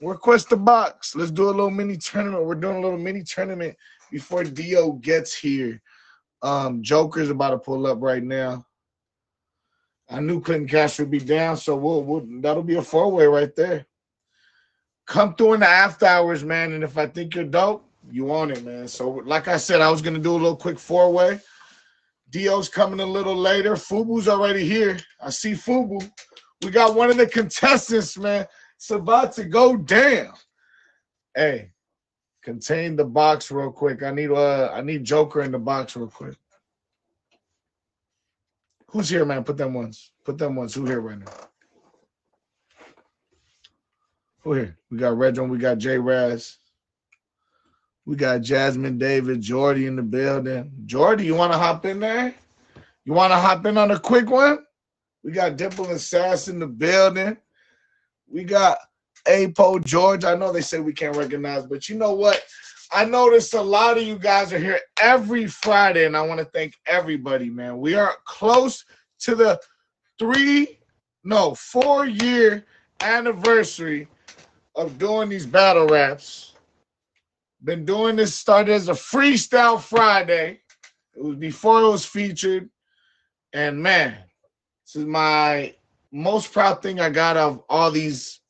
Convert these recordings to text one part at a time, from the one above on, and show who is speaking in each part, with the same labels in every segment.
Speaker 1: Request the box. Let's do a little mini tournament. We're doing a little mini tournament before Dio gets here. Um, Joker's about to pull up right now. I knew Clinton Cash would be down, so we'll, we'll that'll be a four way right there. Come through in the after hours, man. And if I think you're dope, you want it, man. So, like I said, I was gonna do a little quick four way. Dio's coming a little later. Fubu's already here. I see Fubu. We got one of the contestants, man. It's about to go down. Hey, contain the box real quick. I need uh I need Joker in the box real quick. Who's here, man? Put them ones. Put them ones. Who here right now? Who here? We got Redron. We got J Raz. We got Jasmine David, Jordy in the building. Jordy, you want to hop in there? You want to hop in on a quick one? We got Dimple and Sass in the building. We got Apo George. I know they say we can't recognize, but you know what? I noticed a lot of you guys are here every Friday, and I want to thank everybody, man. We are close to the three, no, four year anniversary of doing these battle raps. Been doing this, started as a freestyle Friday. It was before it was featured. And man, this is my most proud thing I got of all these,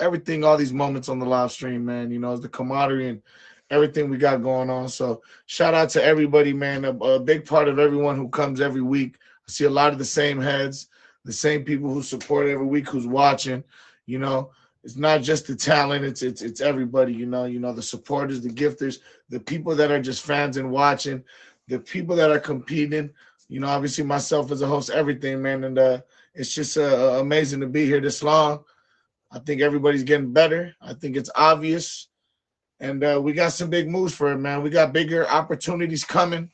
Speaker 1: everything, all these moments on the live stream, man. You know, is the camaraderie and everything we got going on. So shout out to everybody, man. A, a, big part of everyone who comes every week. I see a lot of the same heads, the same people who support every week, who's watching. You know, it's not just the talent; it's it's it's everybody. You know, you know the supporters, the gifters, the people that are just fans and watching, the people that are competing. You know, obviously myself as a host, everything, man, and uh, it's just uh, amazing to be here this long. I think everybody's getting better. I think it's obvious and uh, we got some big moves for it, man. We got bigger opportunities coming.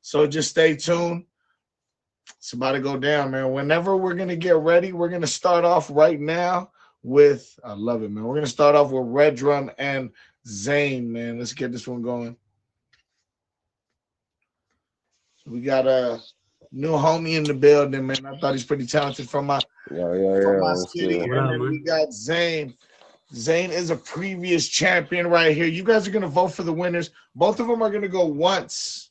Speaker 1: So just stay tuned. It's about to go down, man. Whenever we're gonna get ready, we're gonna start off right now with I love it, man. We're gonna start off with Red Drum and Zane, man. Let's get this one going. We got a new homie in the building, man. I thought he's pretty talented from my
Speaker 2: yeah, yeah,
Speaker 1: from
Speaker 2: yeah.
Speaker 1: my city. And then we got Zane. Zane is a previous champion right here. You guys are gonna vote for the winners. Both of them are gonna go once.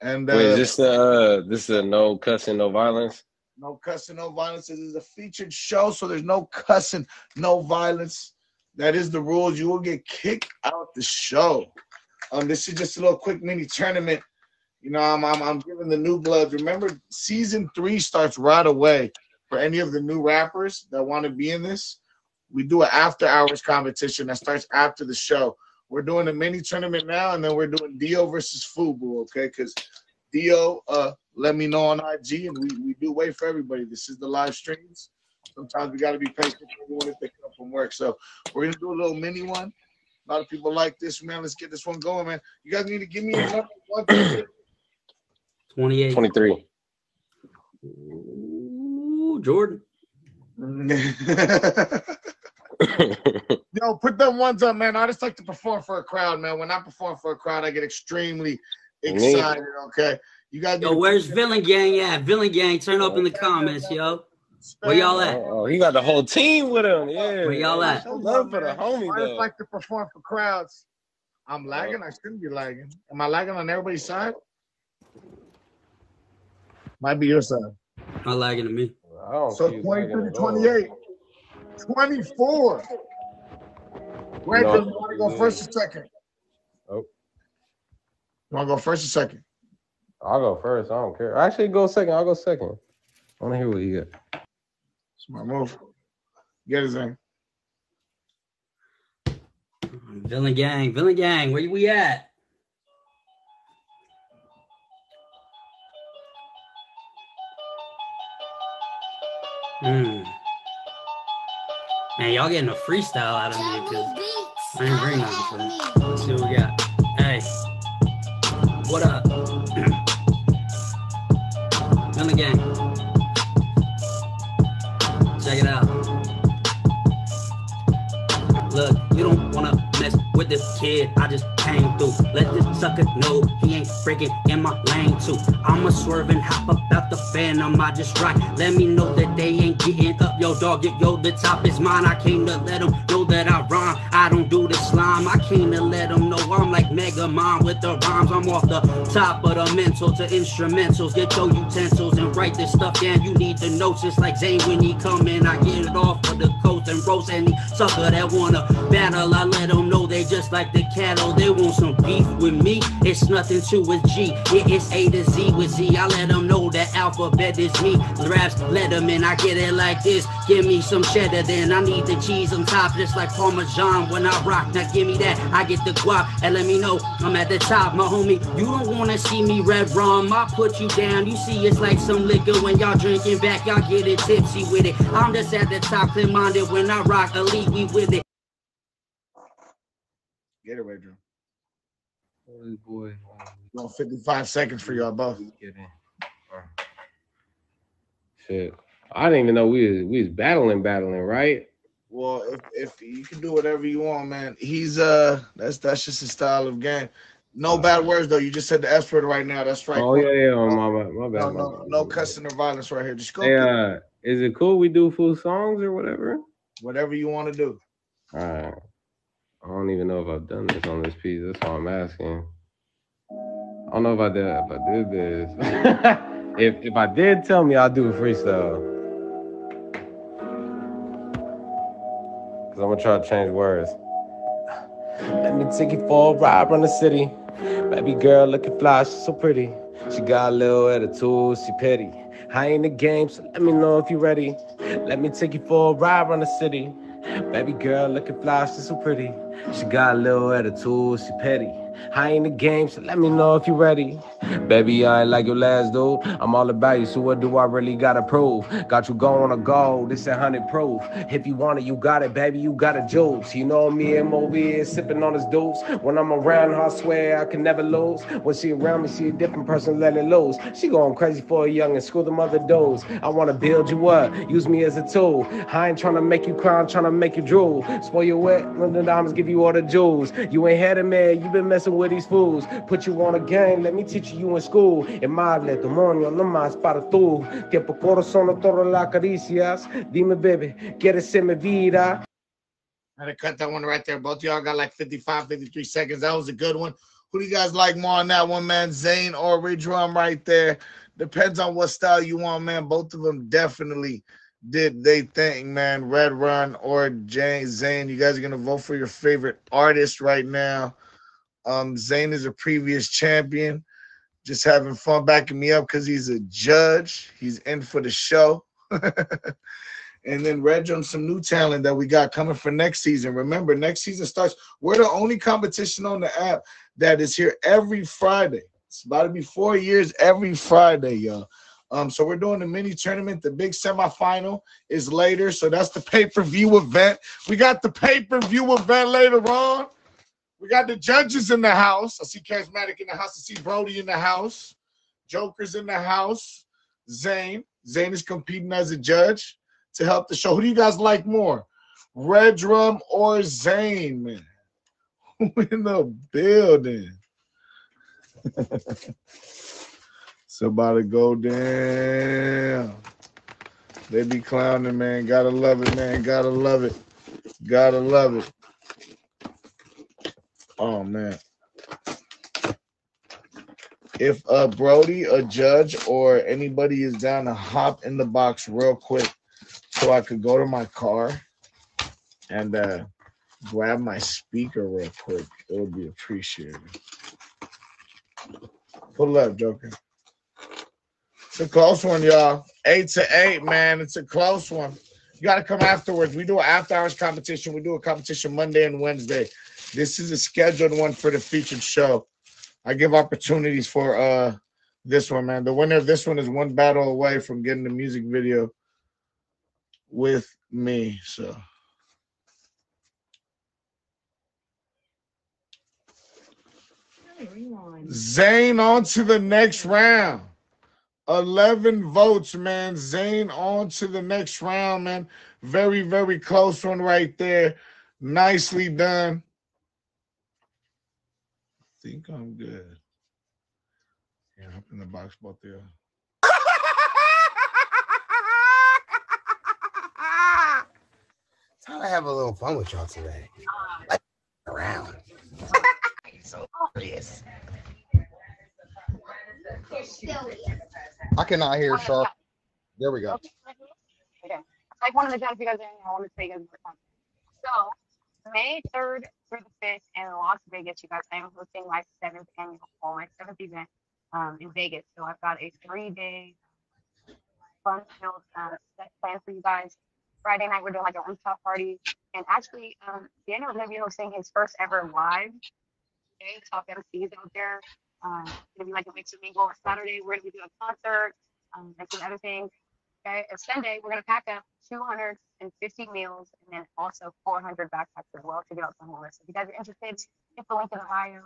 Speaker 1: And uh,
Speaker 2: Wait, is this uh, this is a no cussing, no violence?
Speaker 1: no cussing, no violence. This is a featured show, so there's no cussing, no violence. That is the rules. You will get kicked out the show. Um, this is just a little quick mini tournament. You know, I'm I'm, I'm giving the new bloods. Remember, season three starts right away for any of the new rappers that want to be in this we do an after hours competition that starts after the show. We're doing a mini tournament now, and then we're doing Dio versus Fubu, okay? Because Dio, uh, let me know on IG, and we, we do wait for everybody. This is the live streams. Sometimes we got to be patient for everyone if they come from work. So we're gonna do a little mini one. A lot of people like this, man. Let's get this one going, man. You guys need to give me a number. One,
Speaker 3: 28.
Speaker 2: 23.
Speaker 3: Ooh, Jordan.
Speaker 1: Yo, put them ones up, man. I just like to perform for a crowd, man. When I perform for a crowd, I get extremely excited. Okay, you guys.
Speaker 3: Yo, where's Villain Gang at? Villain Gang, turn up in the comments, yo. Where y'all at?
Speaker 2: Oh, he got the whole team with him. Yeah.
Speaker 3: Where y'all at?
Speaker 2: Show love for the homie
Speaker 1: I just
Speaker 2: though.
Speaker 1: like to perform for crowds. I'm lagging. Uh-huh. I shouldn't be lagging. Am I lagging on everybody's side? Might be your side.
Speaker 3: Not lagging to me.
Speaker 2: I don't
Speaker 1: So 23 to
Speaker 2: lagging at all.
Speaker 1: 28. 24. Wait,
Speaker 2: No.
Speaker 1: you want to go first or second?
Speaker 2: Oh.
Speaker 1: You want to go first or second?
Speaker 2: I'll go first. I don't care. Actually, go second. I'll go second. I want to hear what you got.
Speaker 1: Smart move. Get his in.
Speaker 3: Villain Gang, Villain Gang, where are we at? Hmm. Man, y'all getting a freestyle out of me because I ain't bring nothing. So let's see what we got. Hey, what up? Villain Gang. With this kid. I just came through. Let this sucker know he ain't freaking in my lane too. I'ma swerve and hop about out the phantom. I just right. Let me know that they ain't getting up. Yo, dog, yo, yo, the top is mine. I came to let them know that I run. I don't do the slime. I came to let them know I'm like Mega Mom with the rhymes. I'm off the top of the mental to instrumentals. Get your utensils and write this stuff down. You need the notes. It's like Zane when he come in. I get it off of the coast and roast any sucker that wanna battle. I let them know they just like the cattle. They want some beef with me. It's nothing to with G. It is A to Z with Z. I let them know that alphabet is me. Raps let them in. I get it like this. Give me some cheddar, then I need the cheese on top, just like Parmesan when I rock. Now give me that. I get the guap and let me know I'm at the top, my homie. You don't wanna see me red rum. I put you down. You see, it's like some liquor when y'all drinking back. Y'all get it tipsy with it. I'm just at the top, clear minded when I rock. Elite, we with it.
Speaker 1: Get it, Red Drum.
Speaker 4: Oh, boy.
Speaker 1: Going 55 seconds for y'all both.
Speaker 4: Shit. I didn't even know we was we was battling, battling, right?
Speaker 1: Well, if, if you can do whatever you want, man. He's uh that's that's just his style of game. No bad words though. You just said the S word right now. That's right.
Speaker 4: Oh yeah, yeah. Oh, my bad, my bad.
Speaker 1: No,
Speaker 4: my
Speaker 1: no,
Speaker 4: bad.
Speaker 1: no cussing or violence right here. Just go
Speaker 4: Hey, uh, is it cool we do full songs or whatever?
Speaker 1: whatever you want to do.
Speaker 4: All right. I don't even know if I've done this on this piece. That's why I'm asking. I don't know if I did if I did this. if if I did, tell me I'll do a freestyle. Cause I'm gonna try to change words. Let me take you for a ride around the city. Baby girl looking fly, she's so pretty. She got a little attitude, she petty. I ain't the game, so let me know if you're ready. Let me take you for a ride around the city. Baby girl looking fly, she's so pretty. She got a little attitude, she petty. I ain't the game, so let me know if you ready. Baby, I ain't like your last dude. I'm all about you, so what do I really gotta prove? Got you going to go, this a hundred proof. If you want it, you got it, baby, you got a juice. You know me and Moby is sipping on his dupes. When I'm around I swear I can never lose. When she around me, she a different person, let it loose. She going crazy for a young and screw the mother does. I wanna build you up, use me as a tool. I ain't trying to make you cry, I'm trying to make you drool. Spoil you wet, when the diamonds give you all the jewels. You ain't had it, man, you been messing with these fools. Put you on a game, let me teach you in school. En madre, demonio, no más para tú. Por corazón no todas las caricias. Dime, baby, ¿quieres ser mi vida?
Speaker 1: I had to cut that one right there. Both y'all got like 55, 53 seconds. That was a good one. Who do you guys like more on that one, man? Zane or Ray Drum right there. Depends on what style you want, man. Both of them definitely did they thing, man. Red Run or Jane Zane. You guys are gonna vote for your favorite artist right now. Um, Zane is a previous champion. Just having fun backing me up because he's a judge. He's in for the show. and then Red Drum, some new talent that we got coming for next season. Remember, next season starts. We're the only competition on the app that is here every Friday. It's about to be four years every Friday, y'all. Um, so we're doing the mini tournament. The big semifinal is later, so that's the pay-per-view event. We got the pay-per-view event later on. We got the judges in the house. I see Charismatic in the house. I see Brody in the house. Joker's in the house. Zane. Zane is competing as a judge to help the show. Who do you guys like more? Red Drum or Zane, man? Who in the building? Somebody go down. They be clowning, man. Gotta love it, man. Gotta love it. Gotta love it. Oh man. If uh Brody, a judge, or anybody is down to hop in the box real quick so I could go to my car and uh grab my speaker real quick, it would be appreciated. Pull up, Joker. It's a close one, y'all. Eight to eight, man. It's a close one. You got to come afterwards. We do an after hours competition. We do a competition Monday and Wednesday. This is a scheduled one for the featured show. I give opportunities for uh this one, man. The winner of this one is one battle away from getting the music video with me. So Zane on to the next round. 11 votes, man. Zane on to the next round, man. Very, very close one right there. Nicely done. Think I'm good. Yeah, up in the box both there.
Speaker 5: Trying to have a little fun with y'all today. Like around. so serious. I cannot hear Sharp. There we go.
Speaker 6: Okay. Like one of the jobs you guys are in, I want to say you guys are So May 3rd through the 5th in Las Vegas, you guys, I'm hosting my seventh annual, well, my seventh event um, in Vegas. So I've got a three-day fun-filled uh, set plan for you guys. Friday night we're doing like a rooftop party, and actually, um, Daniel is gonna be hosting his first ever live. Okay, top MCs out there. Um, it's gonna be like a mix of mingle. Saturday we're gonna be doing a concert, um, and some other things. Okay, and Sunday we're gonna pack up 250 meals and then also 400 backpacks as well to get out the homeless. If you guys are interested, hit the link in the bio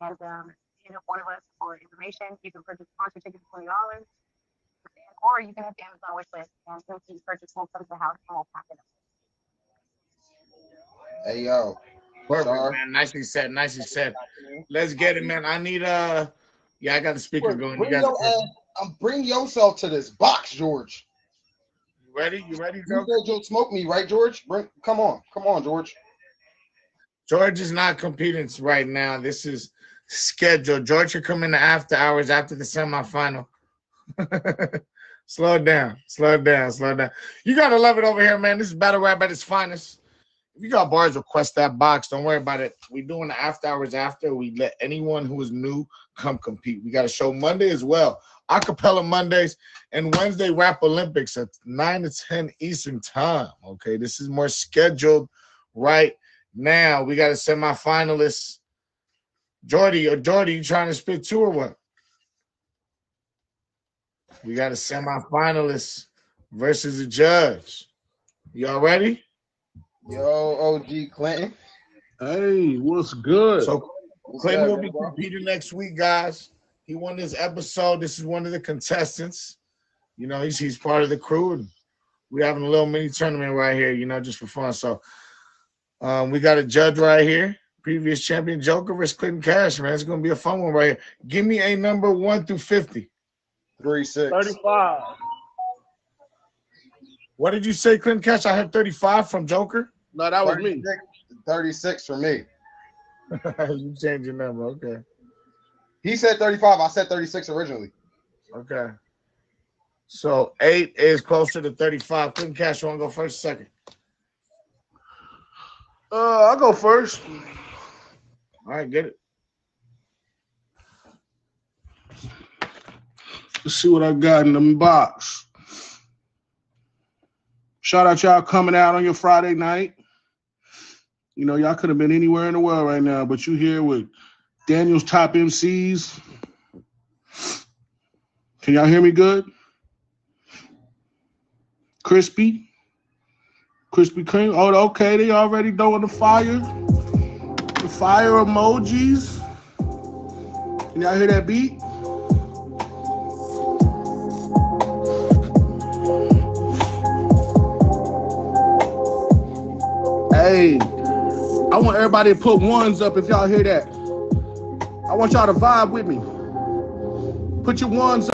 Speaker 6: and um, hit up one of us for information. You can purchase concert tickets for twenty dollars, or you can hit the Amazon wish list and since you purchase will come to the house and we'll pack it up.
Speaker 5: Hey yo.
Speaker 1: Perfect,
Speaker 5: Sharp.
Speaker 1: man. Nicely said. Nicely said. Let's get it, man. I need uh yeah, I got the speaker going. You
Speaker 5: Bring,
Speaker 1: guys
Speaker 5: your ass, um, bring yourself to this box, George.
Speaker 1: You ready? You ready,
Speaker 5: You
Speaker 1: Joe?
Speaker 5: said you'll smoke me, right, George? Bring, come on, come on, George.
Speaker 1: George is not competing right now. This is scheduled. George will come in the after hours after the semifinal. slow down. Slow down. Slow down. You gotta love it over here, man. This is battle rap at its finest. If you got bars, request that box. Don't worry about it. we doing the after hours after. We let anyone who is new come compete. We got a show Monday as well. Acapella Mondays and Wednesday Rap Olympics at 9 to 10 Eastern Time. Okay, this is more scheduled right now. We got a semifinalist. Jordy, or Jordy, you trying to spit two or what? We got a semifinalist versus a judge. Y'all ready?
Speaker 5: Yo, OG Clinton.
Speaker 7: Hey, what's good?
Speaker 1: So
Speaker 5: What's
Speaker 1: Clinton will be competing next week, guys. He won this episode. This is one of the contestants. You know, he's he's part of the crew, and we're having a little mini tournament right here. You know, just for fun. So, um, we got a judge right here. Previous champion Joker versus Clinton Cash. Man, it's gonna be a fun one right here. Give me a number one through fifty.
Speaker 5: Three six.
Speaker 7: 35.
Speaker 1: What did you say, Clinton Cash? I had thirty-five from Joker.
Speaker 7: No, that was me.
Speaker 5: 36, 36 for me.
Speaker 1: you changed your number. Okay.
Speaker 5: He said 35. I said 36 originally.
Speaker 1: Okay. So eight is closer to 35. Clinton Cash, you want to go first, second?
Speaker 7: Uh, I'll go first.
Speaker 1: All right, get it.
Speaker 7: Let's see what I got in the box. Shout out y'all coming out on your Friday night. You know, y'all could have been anywhere in the world right now, but you here with Daniel's top MCs. Can y'all hear me good? Crispy. Krispy Kreme. Oh, okay. They already doing the fire. The fire emojis. Can y'all hear that beat? Hey, I want everybody to put ones up if y'all hear that. I want y'all to vibe with me. Put your ones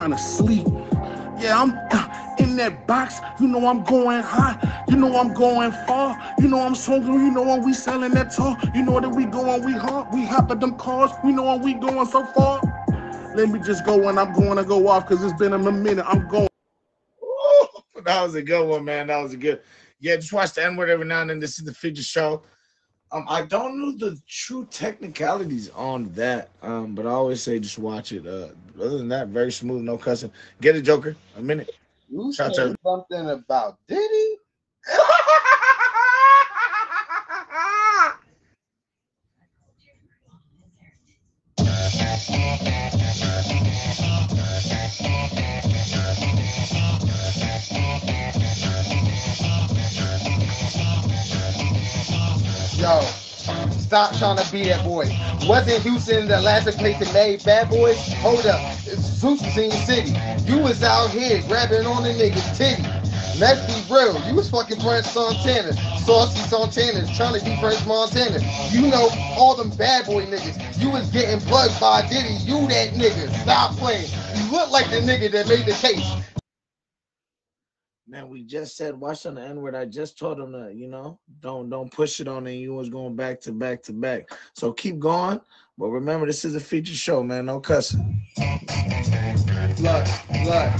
Speaker 7: trying to sleep. Yeah, I'm in that box. You know I'm going high. You know I'm going far. You know I'm swinging. You know when we selling that talk. You know that we going, we hop, we hop at them cars. We know when we going so far. Let me just go and I'm going to go off because it's been a minute. I'm going.
Speaker 1: Ooh, that was a good one, man. That was a good. Yeah, just watch the N word every now and then. This is the feature show. Um, I don't know the true technicalities on that. Um, but I always say just watch it. Uh, other than that, very smooth, no cussing. Get it, Joker. A minute.
Speaker 5: You said
Speaker 1: out.
Speaker 5: something about Diddy. Yo, stop trying to be that boy. Wasn't Houston the last place that made bad boys? Hold up, in your city. You was out here grabbing on the niggas' titty. Let's be real, you was fucking French Santana. Saucy Santana trying to be French Montana. You know all them bad boy niggas. You was getting plugged by Diddy. You that nigga. Stop playing. You look like the nigga that made the case.
Speaker 1: Man, we just said watch on the N word. I just told him that, you know, don't don't push it on and You was going back to back to back. So keep going. But remember, this is a feature show, man. No cussing.
Speaker 5: Look, look.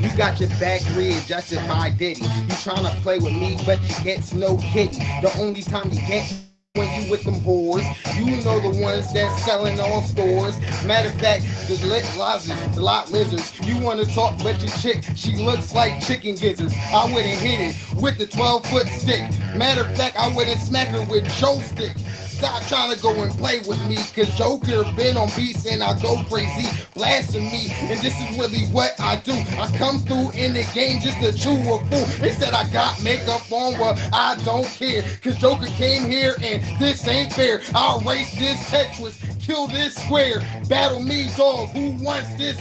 Speaker 5: You got your back readjusted by Diddy. You trying to play with me, but you get no kitty. The only time you get when you with them whores, you know the ones that's selling on stores. Matter of fact, the lit lizards, the lot lizards. You want to talk, but your chick, she looks like chicken gizzards. I wouldn't hit it with the 12 foot stick. Matter of fact, I wouldn't smack her with Joe stick. Stop trying to go and play with me, cause Joker been on beats and I go crazy, blasting me. And this is really what I do. I come through in the game just to chew a fool. They said I got makeup on, well, I don't care. Cause Joker came here and this ain't fair. I'll race this Tetris, kill this square. Battle me, dog. Who wants this?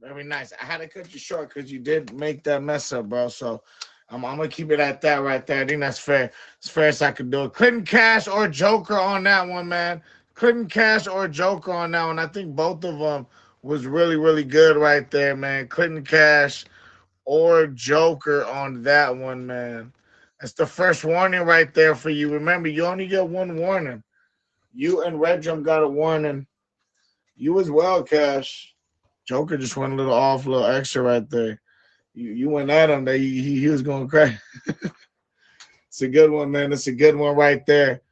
Speaker 1: Very nice. I had to cut you short because you did make that mess up, bro. So I'm, I'm gonna keep it at that right there. I think that's fair. As fair as I could do it. Clinton Cash or Joker on that one, man. Clinton Cash or Joker on that one. I think both of them was really, really good right there, man. Clinton Cash or Joker on that one, man. That's the first warning right there for you. Remember, you only get one warning. You and Redrum got a warning. You as well, Cash. Joker just went a little off, a little extra right there. You you went at him that he, he, he was going crazy. it's a good one, man. It's a good one right there.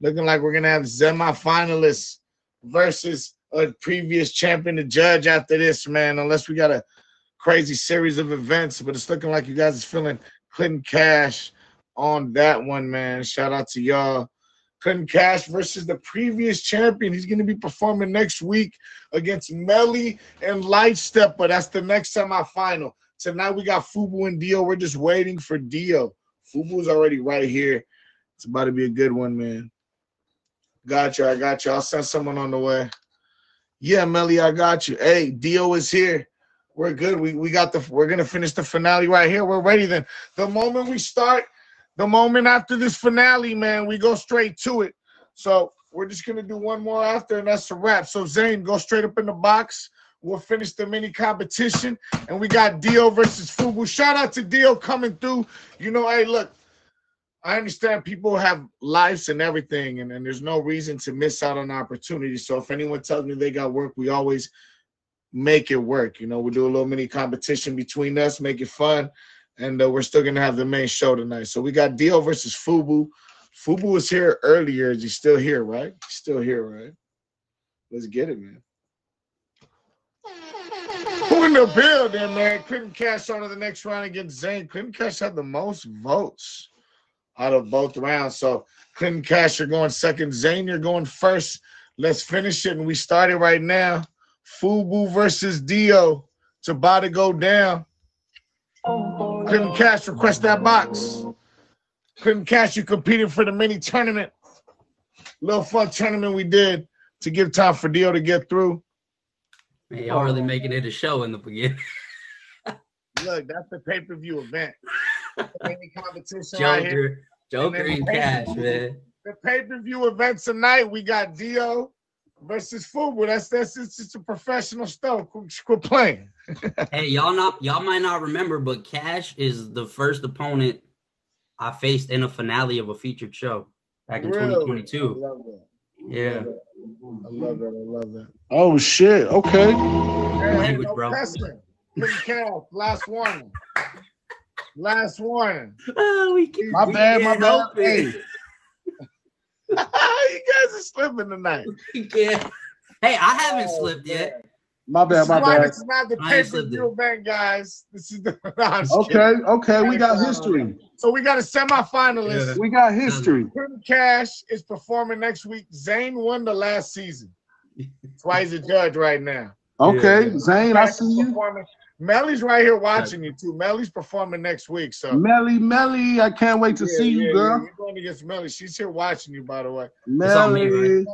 Speaker 1: Looking like we're gonna have semi-finalists versus a previous champion to judge after this, man. Unless we got a crazy series of events, but it's looking like you guys is feeling Clinton Cash on that one, man. Shout out to y'all. Clinton Cash versus the previous champion. He's going to be performing next week against Melly and Lightstepper. That's the next semifinal. Tonight we got Fubu and Dio. We're just waiting for Dio. Fubu's already right here. It's about to be a good one, man. Got you. I got you. I'll send someone on the way. Yeah, Melly, I got you. Hey, Dio is here. We're good. We we got the. We're gonna finish the finale right here. We're ready. Then the moment we start, the moment after this finale, man, we go straight to it. So we're just gonna do one more after, and that's a wrap. So Zane, go straight up in the box. We'll finish the mini competition, and we got Dio versus Fubu. Shout out to Dio coming through. You know, hey, look, I understand people have lives and everything, and, and there's no reason to miss out on opportunities. So if anyone tells me they got work, we always make it work. You know, we do a little mini competition between us, make it fun, and uh, we're still gonna have the main show tonight. So we got Dio versus Fubu. Fubu was here earlier. Is he still here? Right? He's still here, right? Let's get it, man. Who in the building, man? Clinton Cash on to the next round against Zane. Clinton Cash had the most votes out of both rounds. So Clinton Cash, you're going second. Zane, you're going first. Let's finish it. And we started right now. Fubu versus Dio. It's about to go down. Clinton Cash, request that box. Clinton Cash, you competed for the mini tournament. Little fun tournament we did to give time for Dio to get through.
Speaker 3: Man, y'all really making it a show in the beginning.
Speaker 1: Look, that's the pay-per-view event. Mini competition right here.
Speaker 3: Joker, Joker and Cash, man.
Speaker 1: The pay-per-view event tonight, we got Dio versus Fubu. That's that's it's just a professional stuff. Quit, quit playing.
Speaker 3: hey, y'all not y'all might not remember, but Cash is the first opponent I faced in a finale of a featured show back in
Speaker 1: Really?
Speaker 3: 2022.
Speaker 1: I love that.
Speaker 3: Yeah.
Speaker 1: I love that. I love that.
Speaker 7: Oh shit. Okay.
Speaker 1: Hey,
Speaker 3: Language,
Speaker 1: no
Speaker 3: bro.
Speaker 1: pressing. Clinton last one. Last one.
Speaker 3: Oh, we can,
Speaker 1: My
Speaker 3: we
Speaker 1: bad, my
Speaker 3: can't
Speaker 1: bad.
Speaker 3: it.
Speaker 1: Hey. you guys are slipping tonight.
Speaker 3: We. Hey, I haven't slipped yet.
Speaker 7: My
Speaker 1: This
Speaker 7: bad,
Speaker 1: is
Speaker 7: my
Speaker 1: why
Speaker 7: bad.
Speaker 1: this is not the
Speaker 3: I
Speaker 1: pay
Speaker 3: ain't
Speaker 1: per
Speaker 3: slipped
Speaker 1: view event, guys. This is the no, I'm kidding.
Speaker 7: Okay, okay, we got history.
Speaker 1: Uh, so we got a semifinalist.
Speaker 3: Yeah.
Speaker 7: We got history.
Speaker 1: Clinton Cash is performing next week. Zane won the last season. That's why he's a judge right now.
Speaker 7: Okay,
Speaker 3: Yeah.
Speaker 7: Zane, I see you.
Speaker 1: performing. Melly's right here watching you too. Melly's performing next week. So
Speaker 7: Melly, Melly, I can't wait to
Speaker 1: Yeah,
Speaker 7: see
Speaker 1: yeah,
Speaker 7: you,
Speaker 1: yeah,
Speaker 7: girl.
Speaker 1: You're going against Melly. She's here watching you, by the way.
Speaker 3: It's on me,
Speaker 7: Melly.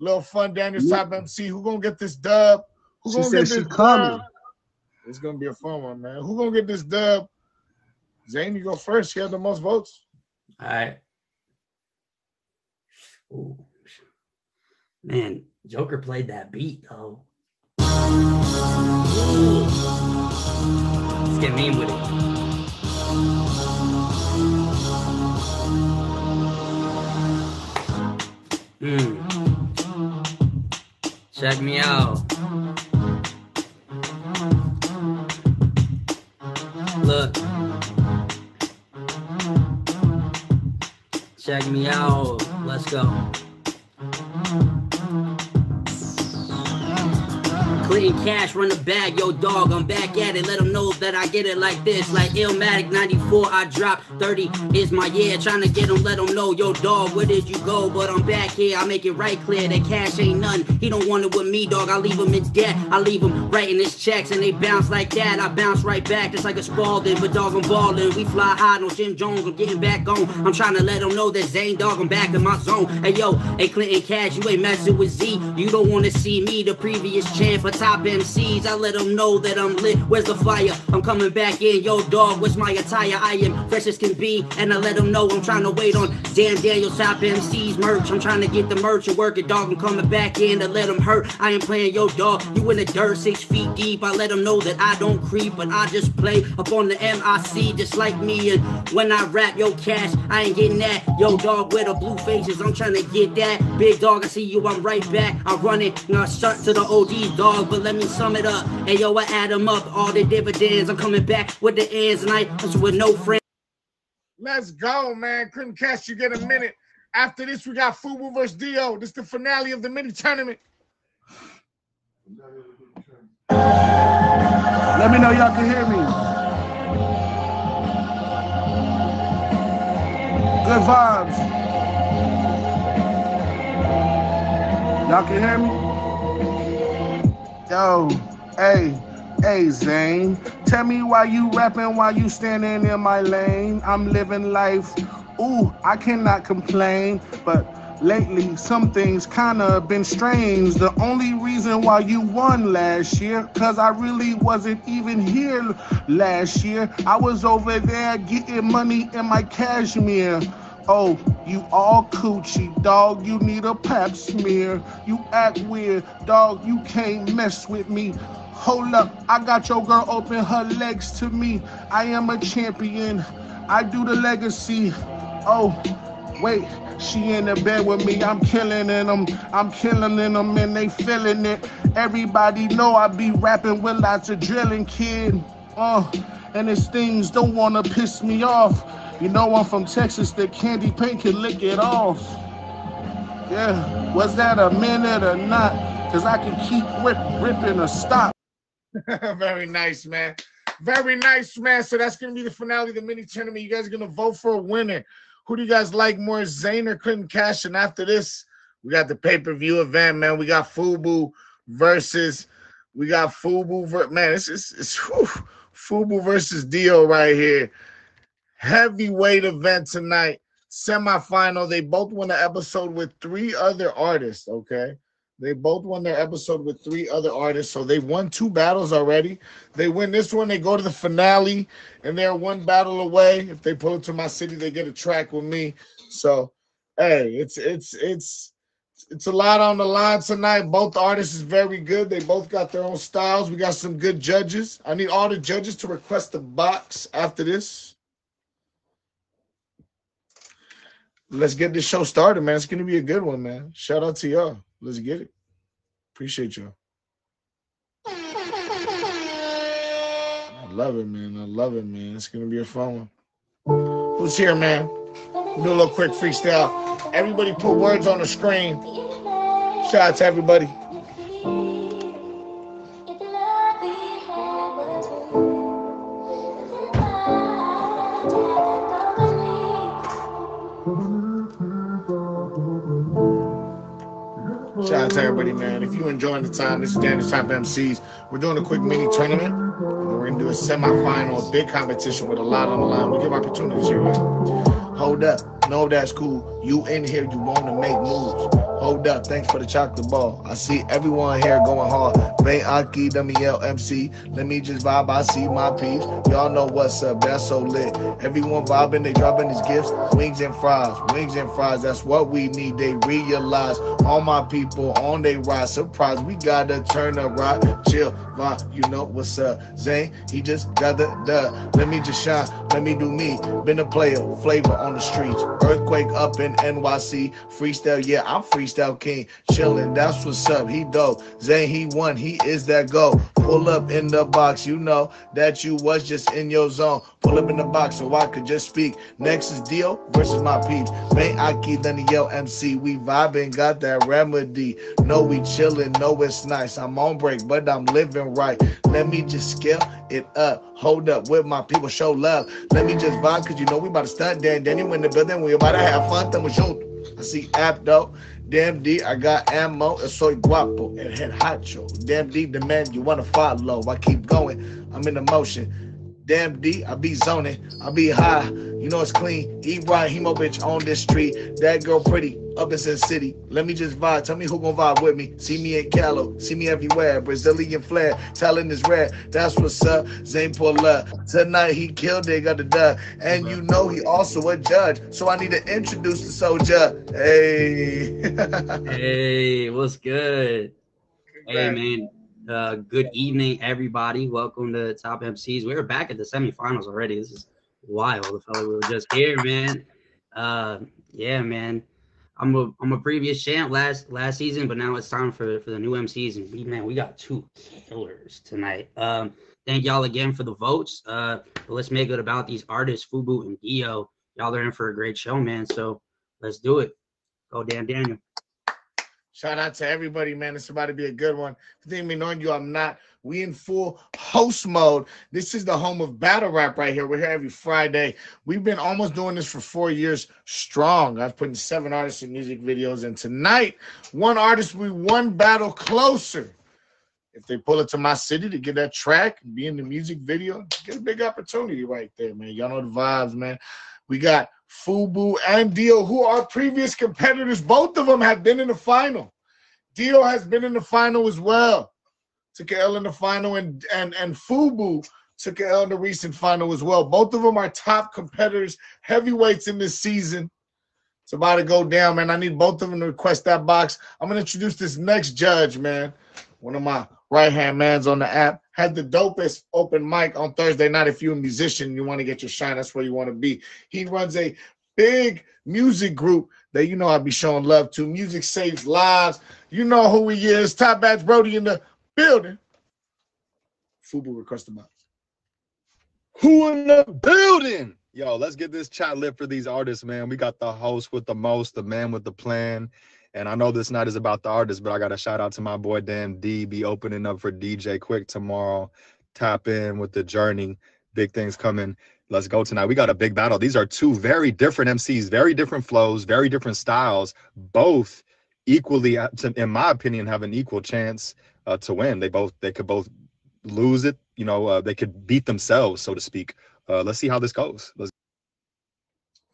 Speaker 1: Little fun, Daniel
Speaker 7: Yeah.
Speaker 1: top MC. Who gonna get this dub? Who
Speaker 7: She
Speaker 1: gonna
Speaker 7: said
Speaker 1: get
Speaker 7: she
Speaker 1: this
Speaker 7: coming.
Speaker 1: dub? It's gonna be a fun one, man. Who gonna get this dub? Zane, you go first. You have the most votes.
Speaker 3: All right. Ooh. Man, Joker played that beat though. Let's get mean with it. Hmm. Check me out. Check me out. Let's go. Clinton Cash, run the bag, yo dog, I'm back at it. Let them know that I get it like this. Like Illmatic 94, I dropped 30 is my year. Trying to get them, let them know, yo dog, where did you go? But I'm back here, I make it right clear that cash ain't none. He don't want it with me, dog. I leave him in debt. I leave him writing his checks and they bounce like that. I bounce right back, just like a Spalding. But dog, I'm ballin'. We fly high, no Jim Jones, I'm getting back on. I'm trying to let them know that Zane, dog, I'm back in my zone. Hey yo, hey Clinton Cash, you ain't messing with Z. You don't want to see me, the previous champ top MCs. I let them know that I'm lit. Where's the fire? I'm coming back in. Yo, dog, where's my attire? I am fresh as can be. And I let them know I'm trying to wait on Dan Daniels top MCs merch. I'm trying to get the merch and work it, dog. I'm coming back in to let them hurt. I ain't playing yo, dog. You in the dirt six feet deep. I let them know that I don't creep, but I just play up on the MIC just like me. And when I rap, yo, cash, I ain't getting that. Yo, dog, where the blue faces, I'm trying to get that. Big dog, I see you, I'm right back. I run it, now shut to the ODs, dog, but let me sum it up. Hey, yo, I add them up, all the dividends. I'm coming back with the ends, and I just with no friends.
Speaker 1: Let's go, man. Couldn't catch you get a minute. After this, we got Fubu versus Dio. This is the finale of the mini tournament.
Speaker 7: Let me know y'all can hear me. Good vibes. Y'all can hear me? Yo, hey, hey Zane. Tell me why you rapping while you standing in my lane. I'm living life. Ooh, I cannot complain, but Lately, some things kinda been strange. The only reason why you won last year, cause I really wasn't even here last year. I was over there getting money in my cashmere. Oh, you all coochie, dog. You need a pap smear. You act weird, dog. You can't mess with me. Hold up, I got your girl open her legs to me. I am a champion. I do the legacy. Oh, wait, she in the bed with me. I'm killing in them. I'm killing in them, and they feeling it. Everybody know I be rapping with lots of drilling, kid. Uh, and these things don't wanna piss me off. You know I'm from Texas. The candy paint can lick it off. Yeah, was that a minute or not? Cause I can keep rip, ripping or stop.
Speaker 1: Very nice, man. Very nice, man. So that's gonna be the finale of the mini tournament. You guys are gonna vote for a winner. Who do you guys like more, Zane or Clinton Cash? And after this, we got the pay-per-view event, man. We got Fubu versus we got Fubu ver- man. It's it's, it's whew, Fubu versus Dio right here. Heavyweight event tonight. Semifinal. They both won an episode with three other artists. Okay. They both won their episode with three other artists. So they've won two battles already. They win this one, they go to the finale, and they're one battle away. If they pull it to my city, they get a track with me. So hey, it's it's it's it's a lot on the line tonight. Both artists is very good. They both got their own styles. We got some good judges. I need all the judges to request the box after this. Let's get this show started, man. It's gonna be a good one, man. Shout out to y'all. Let's get it. Appreciate y'all. I love it, man. I love it, man. It's gonna be a fun one. Who's here, man? Do a little quick freestyle. Everybody put words on the screen. Shout out to everybody. To everybody, man. If you enjoying the time, this is Danny's Top MCs. We're doing a quick mini tournament. We're gonna do a semifinal, a big competition with a lot on the line. We give opportunities here. Hold up. No, that's cool. You in here, you want to make moves. Hold up. Thanks for the chocolate ball. I see everyone here going hard. Bay Aki, MC. Let me just vibe. I see my peeps. Y'all know what's up. That's so lit. Everyone vibing, they dropping these gifts. Wings and fries. Wings and fries. That's what we need. They realize all my people on they ride. Surprise. We gotta turn up right. Chill. Vibe. You know what's up. Zane, he just got the dub. Let me just shine. Let me do me. Been a player. Flavor on the streets. Earthquake up in NYC. Freestyle. Yeah, I'm freestyle king. Chilling. That's what's up. He dope. Zane, he won. He is that go. Pull up in the box. You know that you was just in your zone. Pull up in the box so I could just speak. Next is Dio versus my peeps. May I keep the yell MC. We vibing, got that remedy. No, we chillin', No, it's nice. I'm on break, but I'm living right. Let me just scale it up. Hold up with my people. Show love. Let me just vibe, cause you know we about to stunt. Dan Danny in the building. We about to have fun. Tamo junto. I see Apto. Damn D, I got ammo, and soy guapo, and head hacho. Damn D, the man you wanna follow. I keep going, I'm in emotion. Damn D, I be zoning, I be high. You know it's clean. Ibrahimovic on this street. That girl pretty up in Sin City. Let me just vibe. Tell me who gon' vibe with me. See me in Calo. See me everywhere. Brazilian flair. Talent is rare. That's what's up. Zane pull up. Tonight he killed it. Got the dub. And you know he also a judge. So I need to introduce the soldier. Hey.
Speaker 3: Hey, what's good? Hey, man. Uh, good evening, everybody. Welcome to Top MCs. We're back at the semifinals already. This is wild. The fella we were just here, man. Uh, yeah, man. I'm a I'm a previous champ last last season, but now it's time for for the new MCs. And we man, we got two killers tonight. Um, thank y'all again for the votes. Uh, let's make it about these artists, Fubu and Dio. Y'all are in for a great show, man. So let's do it. Go Dan Daniel.
Speaker 1: Shout out to everybody, man. It's about to be a good one. If you think me knowing you, I'm not. We in full host mode. This is the home of battle rap right here. We're here every Friday. We've been almost doing this for four years strong. I've put in seven artists in music videos, and tonight, one artist we one battle closer. If they pull it to my city to get that track and be in the music video, get a big opportunity right there, man. Y'all know the vibes, man. We got Fubu and Dio, who are previous competitors. Both of them have been in the final. Dio has been in the final as well. Took an L in the final, and and and Fubu took an L in the recent final as well. Both of them are top competitors, heavyweights in this season. It's about to go down, man. I need both of them to request that box. I'm gonna introduce this next judge, man. One of my right hand mans on the app had the dopest open mic on Thursday night. If you're a musician, you want to get your shine, that's where you want to be. He runs a big music group that you know I'll be showing love to. Music saves lives. You know who he is. Top Batch Brody in the building. Fubu request the box.
Speaker 8: Who in the building? Yo, let's get this chat lit for these artists, man. We got the host with the most, the man with the plan. And I know this night is about the artists, but I got to shout out to my boy Dan D. Be opening up for DJ Quik tomorrow. Tap in with the journey. Big things coming. Let's go tonight. We got a big battle. These are two very different MCs, very different flows, very different styles. Both equally, uh, in my opinion, have an equal chance uh, to win. They both they could both lose it. You know, uh, they could beat themselves, so to speak. Uh, let's see how this goes. Let's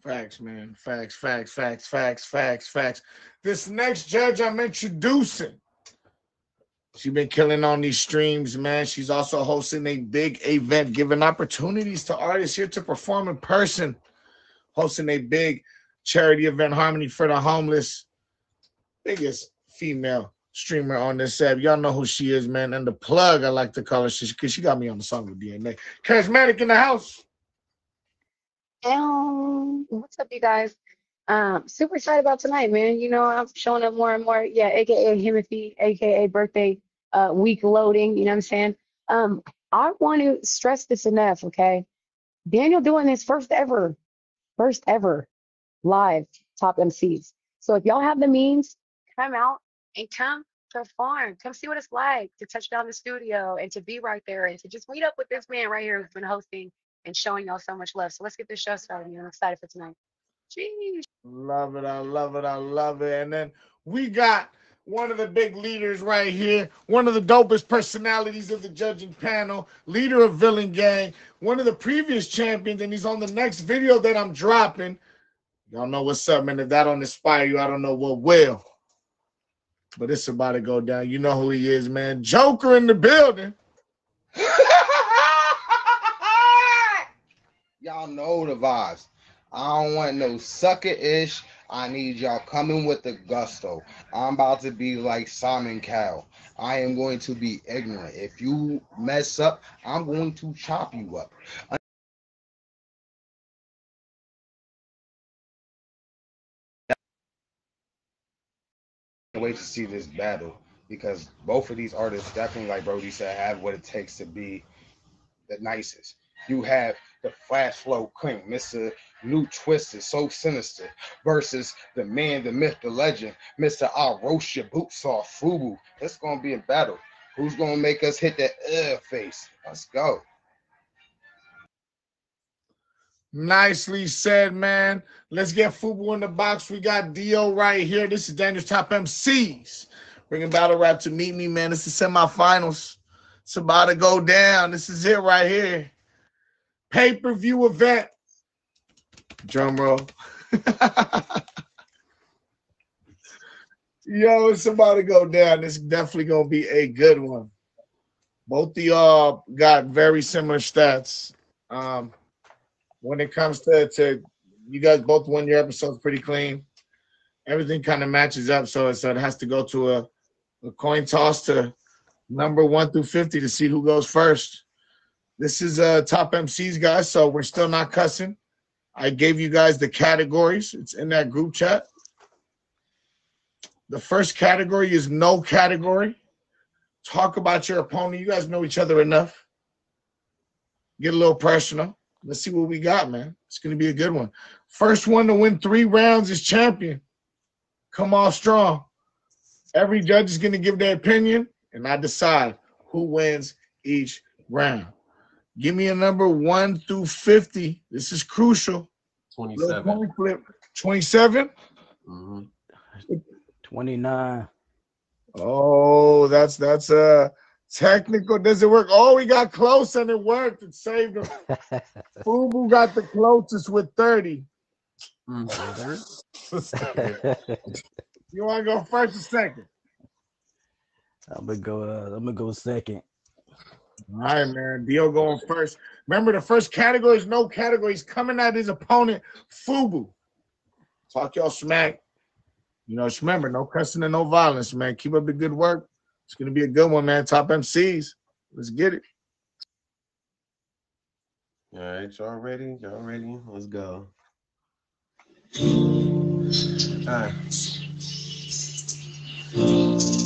Speaker 1: Facts, man. Facts, facts, facts, facts, facts, facts. This next judge I'm introducing, she been killing on these streams, man. She's also hosting a big event, giving opportunities to artists here to perform in person, hosting a big charity event, Harmony for the Homeless. Biggest female streamer on this app. Y'all know who she is, man. And the plug, I like to call her, because she got me on the song with DNA. Charismatic in the house.
Speaker 9: What's up, you guys? Um, super excited about tonight, man. You know, I'm showing up more and more. Yeah, aka Himothy, aka birthday uh week loading. You know what I'm saying? Um, I want to stress this enough, okay? Daniel doing his first ever, first ever live top MCs. So if y'all have the means, come out and come perform. Come see what it's like to touch down the studio and to be right there and to just meet up with this man right here who's been hosting and showing y'all so much love. So let's get this show started. I'm excited for tonight. Jeez.
Speaker 1: Love it. I love it. I love it. And then we got one of the big leaders right here, one of the dopest personalities of the judging panel, leader of Villain Gang, one of the previous champions, and he's on the next video that I'm dropping. Y'all know what's up, man. If that don't inspire you, I don't know what will. But it's about to go down. You know who he is, man. Joker in the building.
Speaker 5: Y'all know the vibes. I don't want no sucker ish. I need y'all coming with the gusto. I'm about to be like Simon Cowell. I am going to be ignorant. If you mess up, I'm going to chop you up. I can't wait to see this battle because both of these artists definitely, like Brody said, have what it takes to be the nicest. You have the Flash Flow King, Mr. New Twisted, so sinister, versus the man, the myth, the legend, Mr. I'll roast your boots off, Fubu. It's gonna be a battle. Who's gonna make us hit that uh face? Let's go.
Speaker 1: Nicely said, man. Let's get Fubu in the box. We got Dio right here. This is Daniel's Top MCs. Bringing battle rap to meet me, man. This is semifinals. It's about to go down. This is it right here. Pay-per-view event. Drum roll. Yo, it's about to go down. It's definitely gonna be a good one. Both of y'all got very similar stats. Um, when it comes to, to you guys both won your episodes pretty clean. Everything kind of matches up, so, so it has to go to a, a coin toss to number one through 50 to see who goes first. This is uh top MCs, guys, so we're still not cussing. I gave you guys the categories. It's in that group chat. The first category is no category. Talk about your opponent. You guys know each other enough. Get a little personal. Let's see what we got, man. It's going to be a good one. First one to win three rounds is champion. Come off strong. Every judge is going to give their opinion, and I decide who wins each round. Give me a number one through 50. This is crucial. Little
Speaker 2: 27.
Speaker 1: coin flip. 27.
Speaker 2: Mhm.
Speaker 10: 29.
Speaker 1: Oh, that's that's uh technical. Does it work? Oh, we got close and it worked. It saved him. Fubu got the closest with 30. You want to go first or second?
Speaker 10: I'm gonna go. Uh, I'm gonna go second.
Speaker 1: All right, man. Dio going first. Remember, the first category is no categories coming at his opponent, Fubu. Talk y'all smack. You know, just remember, no cussing and no violence, man. Keep up the good work. It's gonna be a good one, man. Top MCs. Let's get it.
Speaker 2: All right, y'all ready? Y'all ready? Let's go. All right.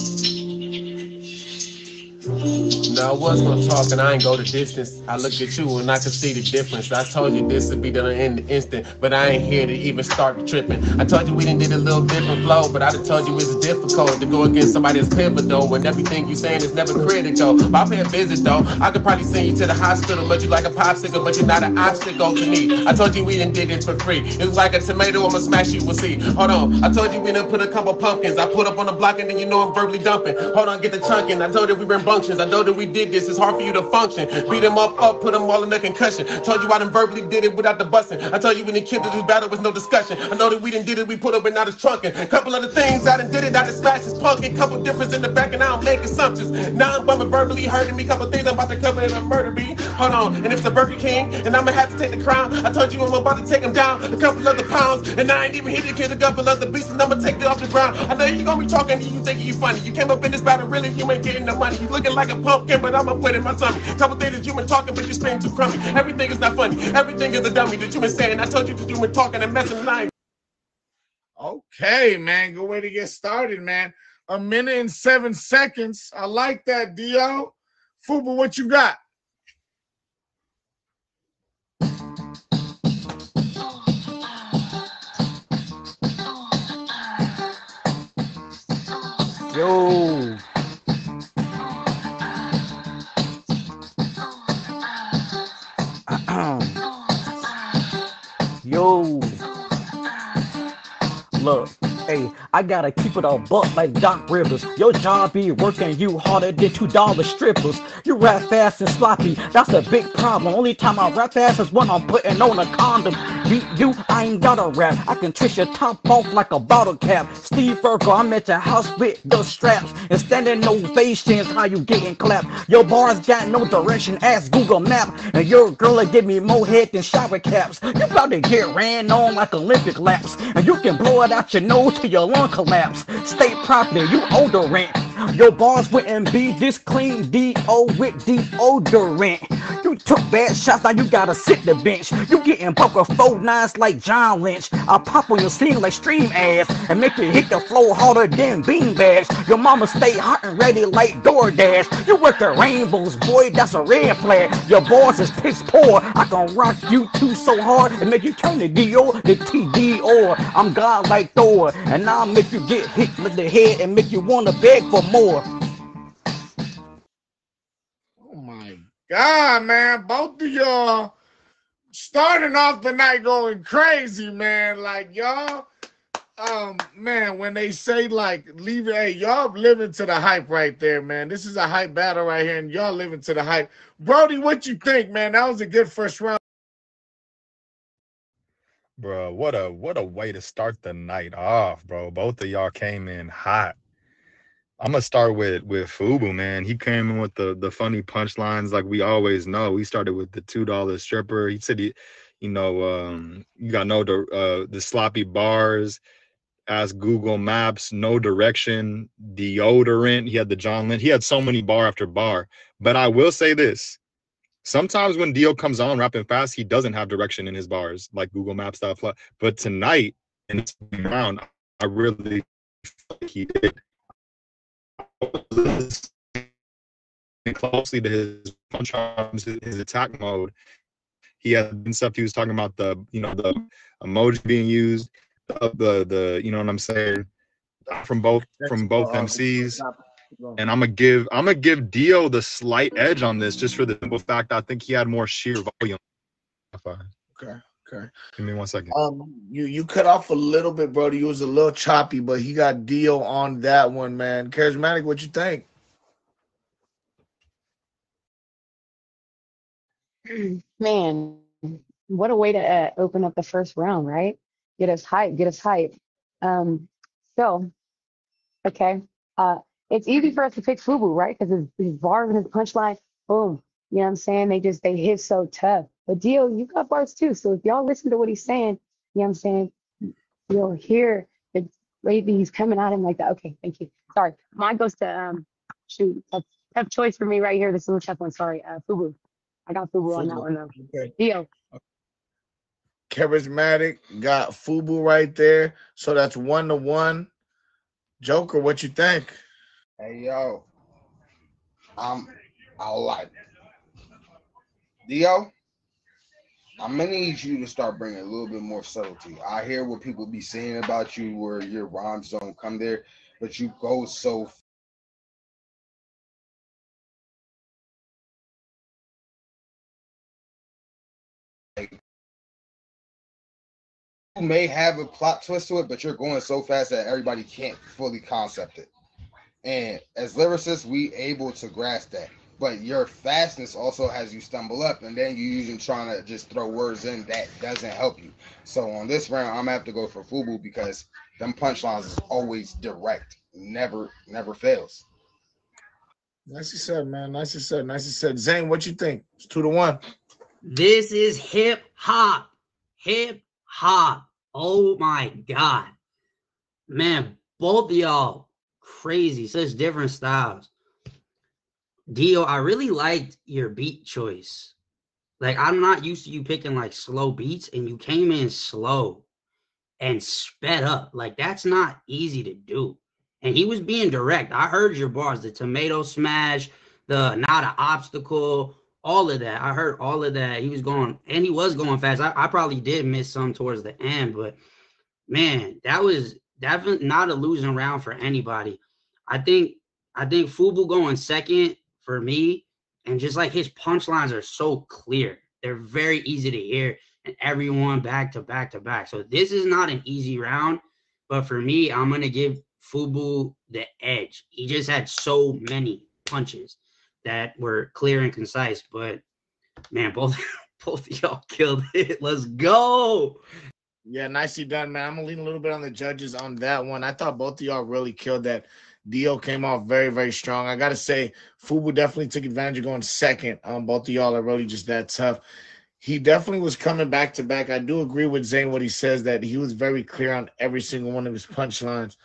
Speaker 2: Now I was gonna talk and I ain't go the distance. I look at you and I can see the difference. I told you this would be done in the instant, but I ain't here to even start tripping. I told you we didn't did a little different flow, but I done told you it's difficult to go against somebody that's pivotal when everything you saying is never critical. If I pay a visit though, I could probably send you to the hospital, but you like a popsicle, but you're not an obstacle to me. I told you we didn't did this for free. It was like a tomato, I'ma smash you, we'll see. Hold on, I told you we done put a couple pumpkins. I put up on the block and then you know I'm verbally dumping. Hold on, get the chunking. I told you we been bunctions. I know that we did this. It's hard for you to function. Beat them up, up, put them all in a concussion. Told you I done verbally did it without the busting. I told you we didn't kill this battle was no discussion. I know that we didn't did it, we put up and not as trunking. A couple other things I done did it, I done smashed his punkin'. Couple difference in the back and I don't make assumptions. Now I'm bumming verbally hurting me. Couple things I'm about to cover and I'm murder me. Hold on, and if the Burger King, and I'ma have to take the crown. I told you I'm about to take him down a couple other pounds, and I ain't even hit the kid a couple of the beats, and I'ma take it off the ground. I know you gonna be talking, you think you funny. You came up in this battle, really, you ain't getting the money. You looking like a pumpkin, but I'ma put in my tummy. Couple things that you been talking, but you spin too crummy. Everything is not funny. Everything is a dummy that you been saying. I told you that you been talking and messing lying.
Speaker 1: Okay, man. Good way to get started, man. A minute and seven seconds. I like that, Dio. Fubu, what you got?
Speaker 10: Yo. Hey, I gotta keep it a buck like Doc Rivers. Your job be working you harder than two dollar strippers. You rap fast and sloppy, that's a big problem. Only time I rap fast is when I'm putting on a condom. Beat you, I ain't gotta rap. I can twist your top off like a bottle cap. Steve Urkel, I'm at your house with the straps. And standing ovations, how you getting clapped. Your bars got no direction, ask Google Map. And your girl give me more head than shower caps. You about to get ran on like Olympic laps. And you can blow it out your nose till your lung collapse. Stay properly, you odorant. Your bars wouldn't be this clean, D.O. with deodorant. You took bad shots, now you gotta sit the bench. You getting poker four nines like John Lynch. I pop on your scene like stream ass and make you hit the floor harder than bean bags. Your mama stay hot and ready like DoorDash. You work the rainbows, boy, that's a red flag. Your boss is piss poor. I can rock you two so hard and make you turn the D.O. to T.D. or I'm God like Thor. And I'll make you get hit with the head and make you wanna beg for more.
Speaker 1: Oh my God, man. Both of y'all starting off the night going crazy, man. Like y'all, um, man, when they say like leave it, hey, y'all living to the hype right there, man. This is a hype battle right here, and y'all living to the hype. Brody, what you think, man? That was a good first round.
Speaker 8: Bro, what a what a way to start the night off, bro. Both of y'all came in hot. I'm gonna start with with Fubu, man. He came in with the the funny punchlines like we always know. We started with the two dollar stripper. He said he, you know, um, you got no the uh the sloppy bars. Ask Google Maps, no direction, deodorant. He had the John Lynn. He had so many bar after bar. But I will say this: sometimes when Dio comes on rapping fast, he doesn't have direction in his bars, like Google Maps. But tonight in this round, I really he did closely to his punch arms, his, attack mode. He had been stuff he was talking about the you know the emoji being used, the the, the you know what I'm saying from both from both MCs. And I'm gonna give I'm gonna give Dio the slight edge on this just for the simple fact I think he had more sheer volume.
Speaker 1: Okay, okay.
Speaker 8: Give me one second.
Speaker 1: Um, you you cut off a little bit, Brody. You was a little choppy, but he got Dio on that one, man. Charismatic, what you think?
Speaker 9: Man, what a way to uh, open up the first round, right? Get us hype, get us hype. Um, so, okay, uh, it's easy for us to pick Fubu, right? Because his, his bars and his punchline, boom. You know what I'm saying? They just they hit so tough. But Dio, you got bars too. So if y'all listen to what he's saying, you know what I'm saying? You'll hear the way he's coming at him like that. Okay, thank you. Sorry, mine goes to um, shoot, tough, tough choice for me right here. This is a tough one. Sorry, uh, Fubu. I got Fubu on that one though.
Speaker 1: Okay.
Speaker 9: Dio.
Speaker 1: Charismatic got Fubu right there. So that's one to one. Joker, what you think?
Speaker 6: Hey yo, I'm I'll like Dio. I'm gonna need you to start bringing a little bit more subtlety. I hear what people be saying about you, where your rhymes don't come there, but you go so. You may have a plot twist to it, but you're going so fast that everybody can't fully concept it. And as lyricists, we able to grasp that. But your fastness also has you stumble up, and then you're usually trying to just throw words in that doesn't help you. So on this round, I'm gonna have to go for Fubu because them punchlines is always direct, never never fails.
Speaker 1: Nicely said, man. Nicely said. Nicely said. Zane, what you think? It's two to one.
Speaker 3: This is hip hop. Hip hop. Oh my God. Man, both of y'all crazy. Such different styles. Dio, I really liked your beat choice. Like, I'm not used to you picking like slow beats, and you came in slow and sped up. Like, that's not easy to do. And he was being direct. I heard your bars, the tomato smash, the not an obstacle, all of that. I heard all of that. He was going, and he was going fast. I, I probably did miss some towards the end, but man, that was definitely not a losing round for anybody. I think I think Fubu going second for me, and just like his punchlines are so clear, they're very easy to hear, and everyone back to back to back. So this is not an easy round, but for me, I'm gonna give Fubu the edge. He just had so many punches that were clear and concise. But man, both both of y'all killed it. Let's go.
Speaker 1: Yeah, nicely done, man. I'm gonna lean a little bit on the judges on that one. I thought both of y'all really killed that. Dio came off very, very strong. I gotta say, Fubu definitely took advantage of going second. Um, both of y'all are really just that tough. He definitely was coming back to back. I do agree with Zane what he says that he was very clear on every single one of his punchlines.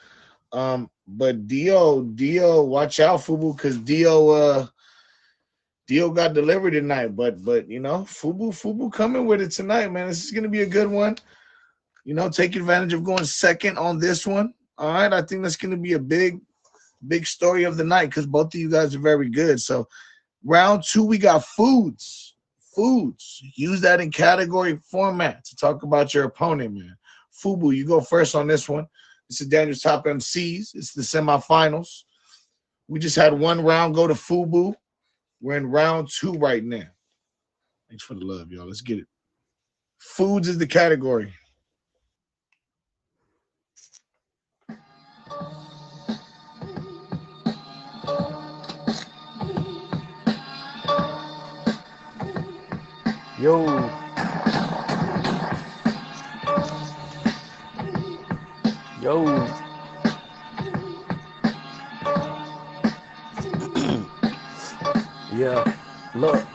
Speaker 1: Um, but Dio, Dio, watch out, Fubu, because Dio, uh, Dio got delivered tonight. But but you know, Fubu, Fubu coming with it tonight, man. This is gonna be a good one. You know, take advantage of going second on this one. All right, I think that's gonna be a big, big story of the night because both of you guys are very good. So, round two, we got foods. Foods. Use that in category format to talk about your opponent, man. Fubu, you go first on this one. This is Daniel's top MCs. It's the semifinals. We just had one round go to Fubu. We're in round two right now. Thanks for the love, y'all. Let's get it. Foods is the category.
Speaker 10: Yo. Yo. yeah. Look.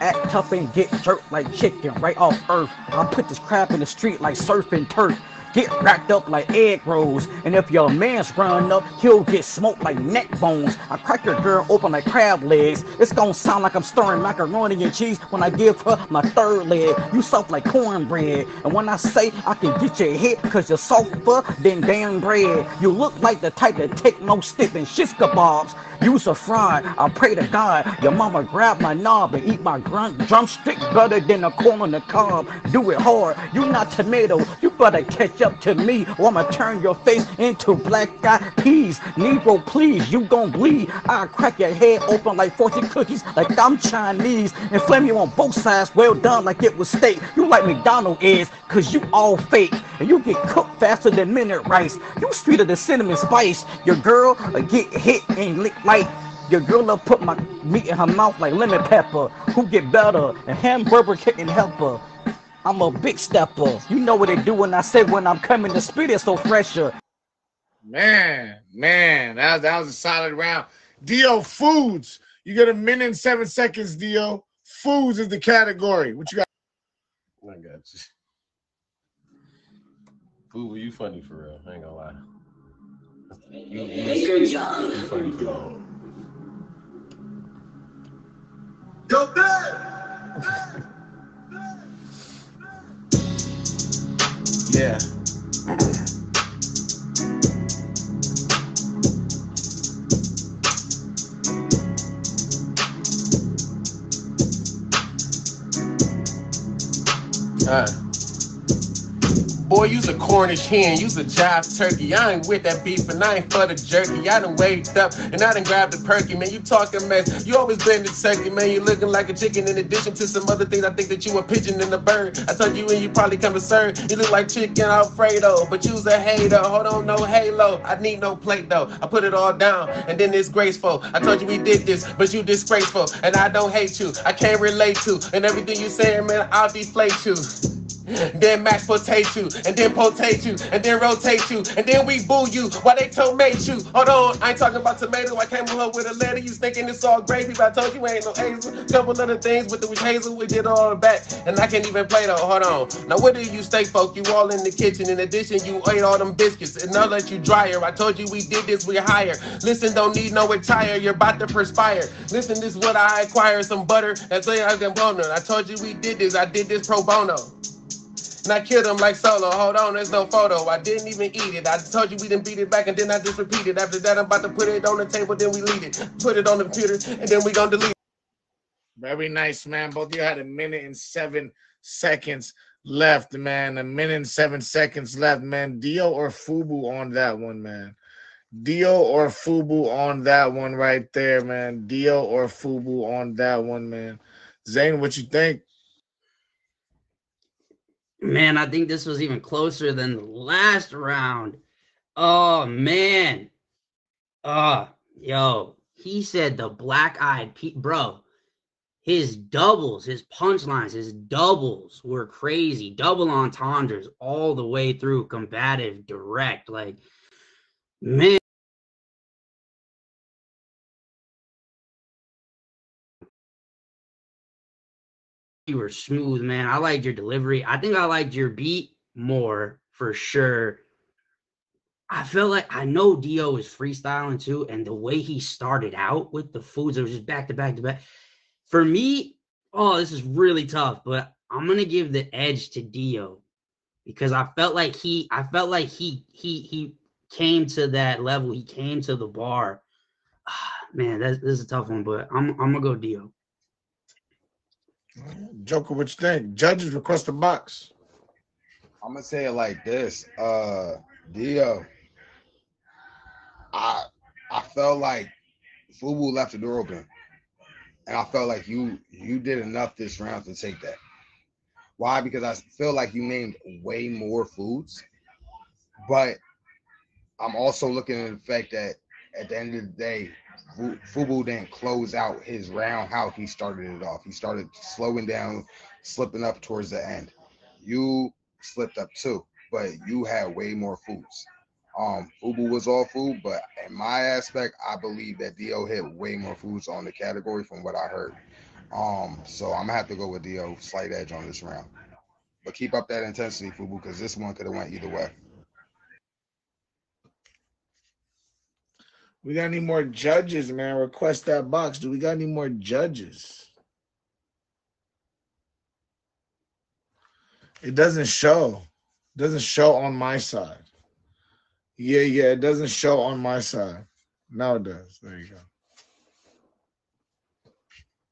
Speaker 10: Act tough and get jerked like chicken right off earth. I put this crap in the street like surfing turf. Get racked up like egg rolls. And if your man's run up, he'll get smoked like neck bones. I crack your girl open like crab legs. It's gonna sound like I'm stirring macaroni and cheese when I give her my third leg. You soft like cornbread. And when I say I can get your head cause you're softer than damn bread, you look like the type that take no stiff and shish kebabs. Use a fry. I pray to God your mama grab my knob and eat my grunt drumstick better than a corn on the cob. Do it hard. You not tomato. You better catch up to me or I'ma turn your face into black eyed peas. Negro, please, you gon' bleed. I'll crack your head open like fortune cookies like I'm Chinese and flame you on both sides well done like it was steak. You like McDonald is cause you all fake and you get cooked faster than minute rice. You sweeter than cinnamon spice. Your girl uh, get hit and lick like your girl will put my meat in her mouth like lemon pepper. Who get better? And hamburger help her. I'm a big stepper. You know what they do when I say when I'm coming. The spirit is so fresher.
Speaker 1: Man, man, that, that was a solid round. Dio Foods. You get a minute and seven seconds, Dio. Foods is the category. What you got?
Speaker 2: I got you. Ooh, you funny for real. I ain't gonna lie. You, you,
Speaker 3: Good job.
Speaker 2: you funny for real.
Speaker 1: Yeah.
Speaker 2: Uh. Boy, you's a Cornish hen, use a jive turkey. I ain't with that beef and I ain't for the jerky. I done waked up and I done grabbed the perky, man. You talking mess. You always been the turkey, man. You looking like a chicken in addition to some other things. I think that you a pigeon and a bird. I told you and you probably come to serve. You look like chicken Alfredo, but you's a hater. Hold on, no halo. I need no plate though. I put it all down and then it's graceful. I told you we did this, but you disgraceful. And I don't hate you. I can't relate to. And everything you saying, man, I'll deflate you. Then max potate you, and then potate you, and then rotate you, and then we boo you while they tomate you. Hold on, I ain't talking about tomato. I came up with a letter. You thinking it's all gravy, but I told you ain't no hazel. Couple other things with the hazel, we did all the back, and I can't even play though. Hold on. Now what do you stay, folk? You all in the kitchen. In addition, you ate all them biscuits, and I'll let you dryer. I told you we did this, we hire. Listen, don't need no attire. You're about to perspire. Listen, this is what I acquire: some butter. That's what I can I told you we did this. I did this pro bono. And I killed him like solo. Hold on, there's no photo. I didn't even eat it. I told you we didn't beat it back and then I just repeated. After that, I'm about to put it on the table, then we leave it. Put it on the computer, and then we gonna delete it.
Speaker 1: Very nice, man. Both of you had a minute and seven seconds left, man. A minute and seven seconds left, man. Dio or Fubu on that one, man. Dio or Fubu on that one right there, man. Dio or Fubu on that one, man. Zane, what you think?
Speaker 3: Man, I think this was even closer than the last round. Oh man. Oh, yo. He said the black eyed pe bro. His doubles, his punchlines, his doubles were crazy. Double entendres all the way through, combative, direct. Like, man. You were smooth, man. I liked your delivery. I think I liked your beat more for sure. I feel like I know Dio is freestyling too, and the way he started out with the foods, it was just back to back to back. For me, oh, this is really tough, but I'm gonna give the edge to Dio because I felt like he, I felt like he, he, he came to that level. He came to the bar. Ah, man, that's this is a tough one, but I'm, I'm gonna go Dio.
Speaker 1: Joker, what you think? Judges request a box.
Speaker 6: I'm gonna say it like this. Uh Dio. I I felt like Fubu left the door open. And I felt like you you did enough this round to take that. Why? Because I feel like you named way more foods. But I'm also looking at the fact that at the end of the day, Fubu didn't close out his round how he started it off. He started slowing down, slipping up towards the end. You slipped up too, but you had way more foods. Um, Fubu was all food, but in my aspect, I believe that Dio hit way more foods on the category from what I heard. Um, so I'm gonna have to go with Dio, slight edge on this round. But keep up that intensity, Fubu, because this one could have went either way.
Speaker 1: We got any more judges, man? Request that box. Do we got any more judges? It doesn't show. It doesn't show on my side. Yeah, yeah, it doesn't show on my side. Now it does. There you go.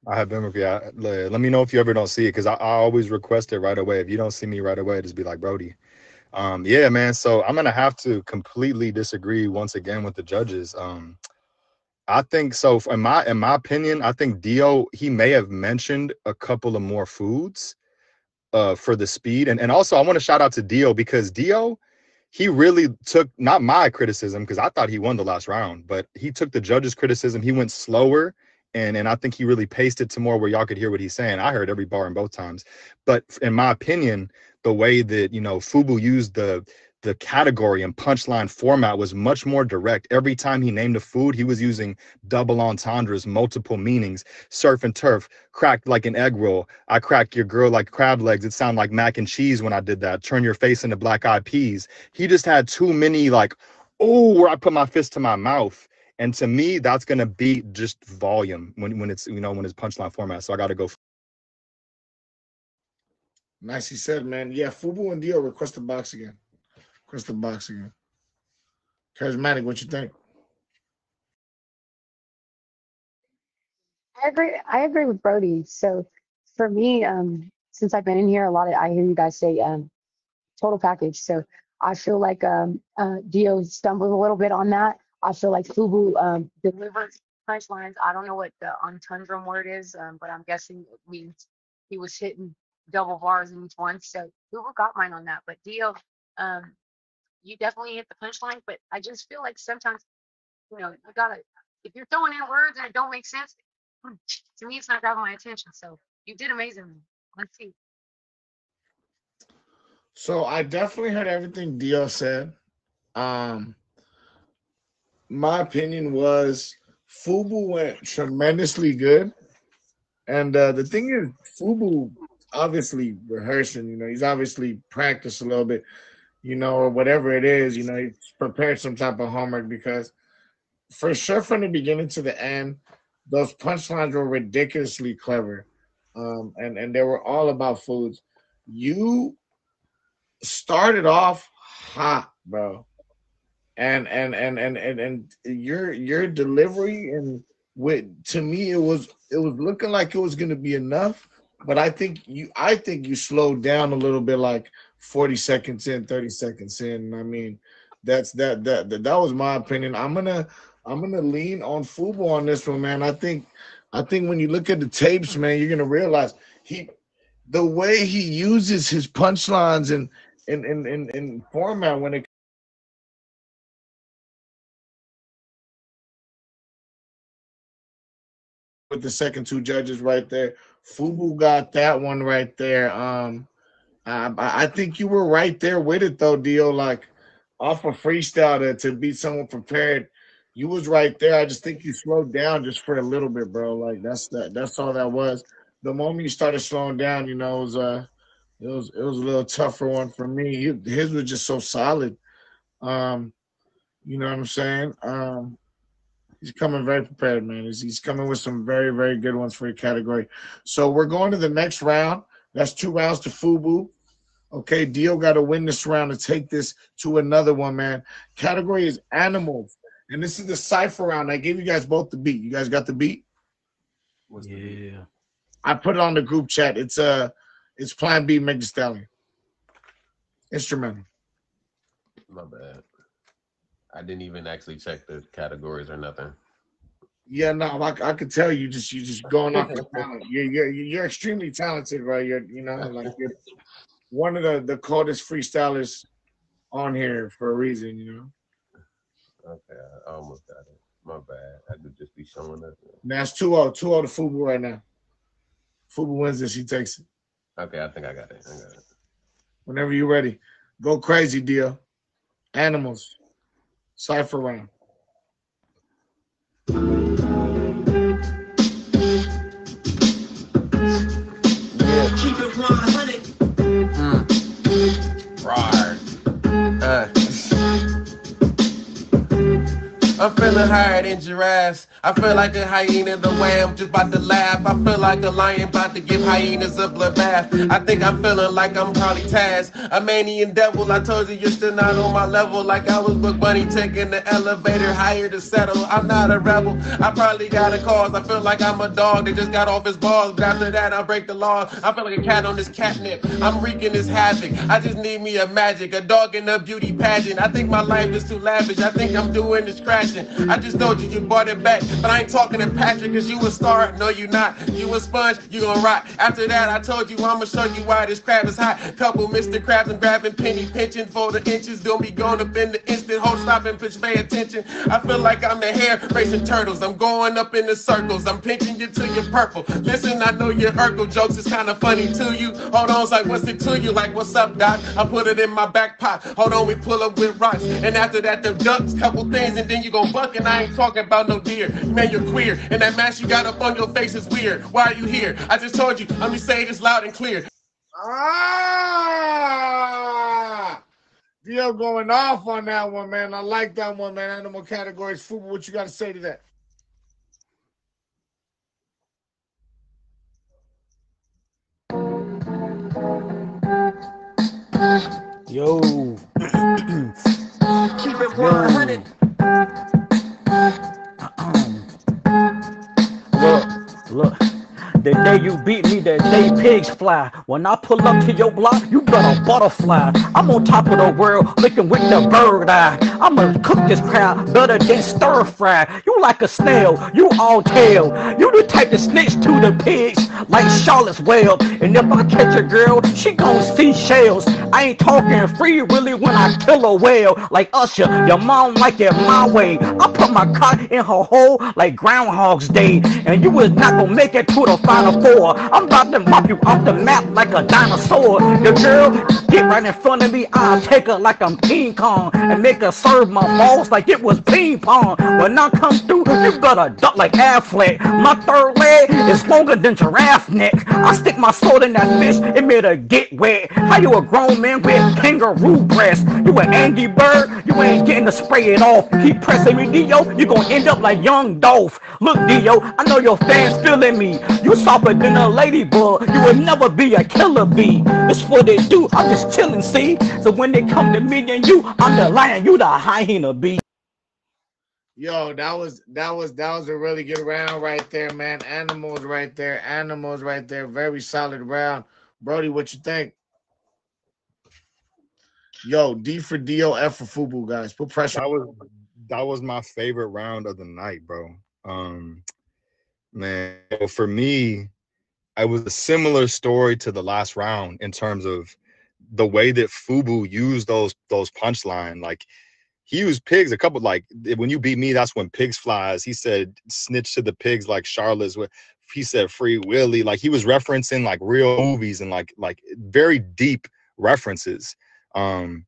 Speaker 8: I have been with you. I- Let me know if you ever don't see it because I, I always request it right away. If you don't see me right away, just be like, Brody. Um, yeah, man. So I'm gonna have to completely disagree once again with the judges. Um, I think so. In my in my opinion, I think Dio he may have mentioned a couple of more foods uh for the speed and and also I want to shout out to Dio because Dio he really took not my criticism because I thought he won the last round, but he took the judges' criticism. He went slower and and I think he really paced it to more where y'all could hear what he's saying. I heard every bar in both times, but in my opinion, the way that you know Fubu used the the category and punchline format was much more direct. Every time he named a food, he was using double entendres, multiple meanings. Surf and turf, cracked like an egg roll. I crack your girl like crab legs. It sounded like mac and cheese when I did that. Turn your face into black eyed peas. He just had too many like, oh, where I put my fist to my mouth. And to me, that's gonna be just volume when when it's you know when it's punchline format. So I got to go.
Speaker 1: Nicely said, man. Yeah, Fubu and Dio request the box again. Request the box again. Charismatic, what you think?
Speaker 9: I agree. I agree with Brody. So for me, um, since I've been in here a lot, of, I hear you guys say um, total package. So I feel like um, uh, Dio stumbled a little bit on that. I feel like Fubu um, delivered punchlines. I don't know what the untundrum word is, um, but I'm guessing it means he was hitting double bars in each one. So Fubu got mine on that. But Dio, um, you definitely hit the punchline. But I just feel like sometimes, you know, you gotta if you're throwing in words and it don't make sense, hmm, to me it's not grabbing my attention. So you did amazing. Let's see.
Speaker 1: So I definitely heard everything Dio said. Um, my opinion was Fubu went tremendously good, and uh, the thing is, Fubu obviously rehearsing. You know, he's obviously practiced a little bit. You know, or whatever it is. You know, he's prepared some type of homework because, for sure, from the beginning to the end, those punchlines were ridiculously clever, um, and and they were all about foods. You started off hot, bro. And and and and and and your your delivery and with to me it was it was looking like it was gonna be enough, but I think you I think you slowed down a little bit like 40 seconds in, 30 seconds in. I mean, That's that that that, that was my opinion. I'm gonna I'm gonna lean on Fubu on this one, man. I think I think when you look at the tapes, man, you're gonna realize he the way he uses his punchlines and in in in, in format when it with the second two judges right there. Fubu got that one right there. Um, I, I think you were right there with it though, Dio. Like off a freestyle to, to beat someone prepared, you was right there. I just think you slowed down just for a little bit, bro. Like that's that. That's all that was. The moment you started slowing down, you know, it was uh, it was it was a little tougher one for me. His was just so solid. Um, you know what I'm saying? Um, he's coming very prepared, man. He's, he's coming with some very, very good ones for your category. So we're going to the next round. That's two rounds to Fubu. Okay, Dio got to win this round to take this to another one, man. Category is animals. And this is the cipher round. I gave you guys both the beat. You guys got the beat?
Speaker 10: Yeah.
Speaker 1: I put it on the group chat. It's uh it's Plan B Meg Stallion. Instrumental.
Speaker 2: My bad. I didn't even actually check the categories or nothing.
Speaker 1: Yeah, no, I, I could tell you just you just going off your talent. You're you're you're extremely talented, right? You're you know like you're one of the the coldest freestylers on here for a reason, you know.
Speaker 2: Okay, I almost got it. My bad. I could just be showing up.
Speaker 1: Now it's 2-0, 2-0 to Fubu right now. Fubu wins this, he takes it.
Speaker 2: Okay, I think I got it. I got it.
Speaker 1: Whenever you're ready. Go crazy, Dio. Animals. Cipher round.
Speaker 3: Keep
Speaker 2: I'm feeling higher than giraffes. I feel like a hyena the way I'm just about to laugh. I feel like a lion about to give hyenas a bloodbath. I think I'm feeling like I'm probably Taz, a manian devil. I told you you're still not on my level. Like I was Bugs Bunny taking the elevator higher to settle. I'm not a rebel. I probably got a cause. I feel like I'm a dog that just got off his balls. But after that, I break the law. I feel like a cat on this catnip. I'm wreaking this havoc. I just need me a magic, a dog in a beauty pageant. I think my life is too lavish. I think I'm doing this I just told you you bought it back. But I ain't talking to Patrick cause you a star. No, you not. You a sponge, you gonna rock. After that, I told you I'ma show you why this crab is hot. Couple Mr. Krabs and grabbing penny pinching for the inches. Don't be going up in the instant. Hold stop and pitch pay attention. I feel like I'm the hair racing turtles. I'm going up in the circles. I'm pinching you till you're purple. Listen, I know your Urkel jokes is kind of funny to you. Hold on, it's like what's it to you? Like what's up, Doc? I put it in my back pocket. Hold on, we pull up with rocks. And after that, the ducks, couple things, and then you gon' buck. And I ain't talking about no deer. Man, you're queer. And that mask you got up on your face is weird. Why are you here? I just told you. Let me say this loud and clear.
Speaker 1: Ah! Dio going off on that one, man. I like that one, man. Animal categories. Fubu, what you got to say to that?
Speaker 10: Yo.
Speaker 3: Keep it 100.
Speaker 10: The day you beat me, the day pigs fly. When I pull up to your block, you better butterfly. I'm on top of the world, looking with the bird eye. I'ma cook this crowd better than stir fry. You like a snail, you all tail. You the type to snitch to the pigs like Charlotte's Web. And if I catch a girl, she gon' see shells. I ain't talking free really when I kill a whale. Like Usher, your mom like it my way. I put my cock in her hole like Groundhog's Day. And you was not gonna make it to the final four. I'm about to mop you off the map like a dinosaur. The girl get right in front of me, I'll take her like I'm King Kong and make her serve my balls like it was ping pong. When I come through, you better duck like Affleck. My third leg is longer than giraffe neck. I stick my sword in that fish, it made her get wet. How you a grown man with kangaroo breast? You an Angry Bird, you ain't getting to spray it off. Keep pressing me, Dio, you gonna end up like young Dolph. Look, Dio, I know your fans feeling me. You softer than a ladybug, you will never be a killer bee. It's what they do, I'm just chilling, see? So when they come to me and you, I'm the lion, you the hyena bee.
Speaker 1: Yo, that was that was that was a really good round right there, man. Animals right there, animals right there. Very solid round. Brody, what you think? Yo, D for Dio, F for Fubu, guys. Put pressure.
Speaker 8: That was that was my favorite round of the night, bro. Um, man, for me, it was a similar story to the last round in terms of the way that Fubu used those those punchline. Like he used pigs a couple like when you beat me, that's when pigs flies. He said snitch to the pigs like Charlotte's he said free Willy. Like he was referencing like real movies and like like very deep references. Um,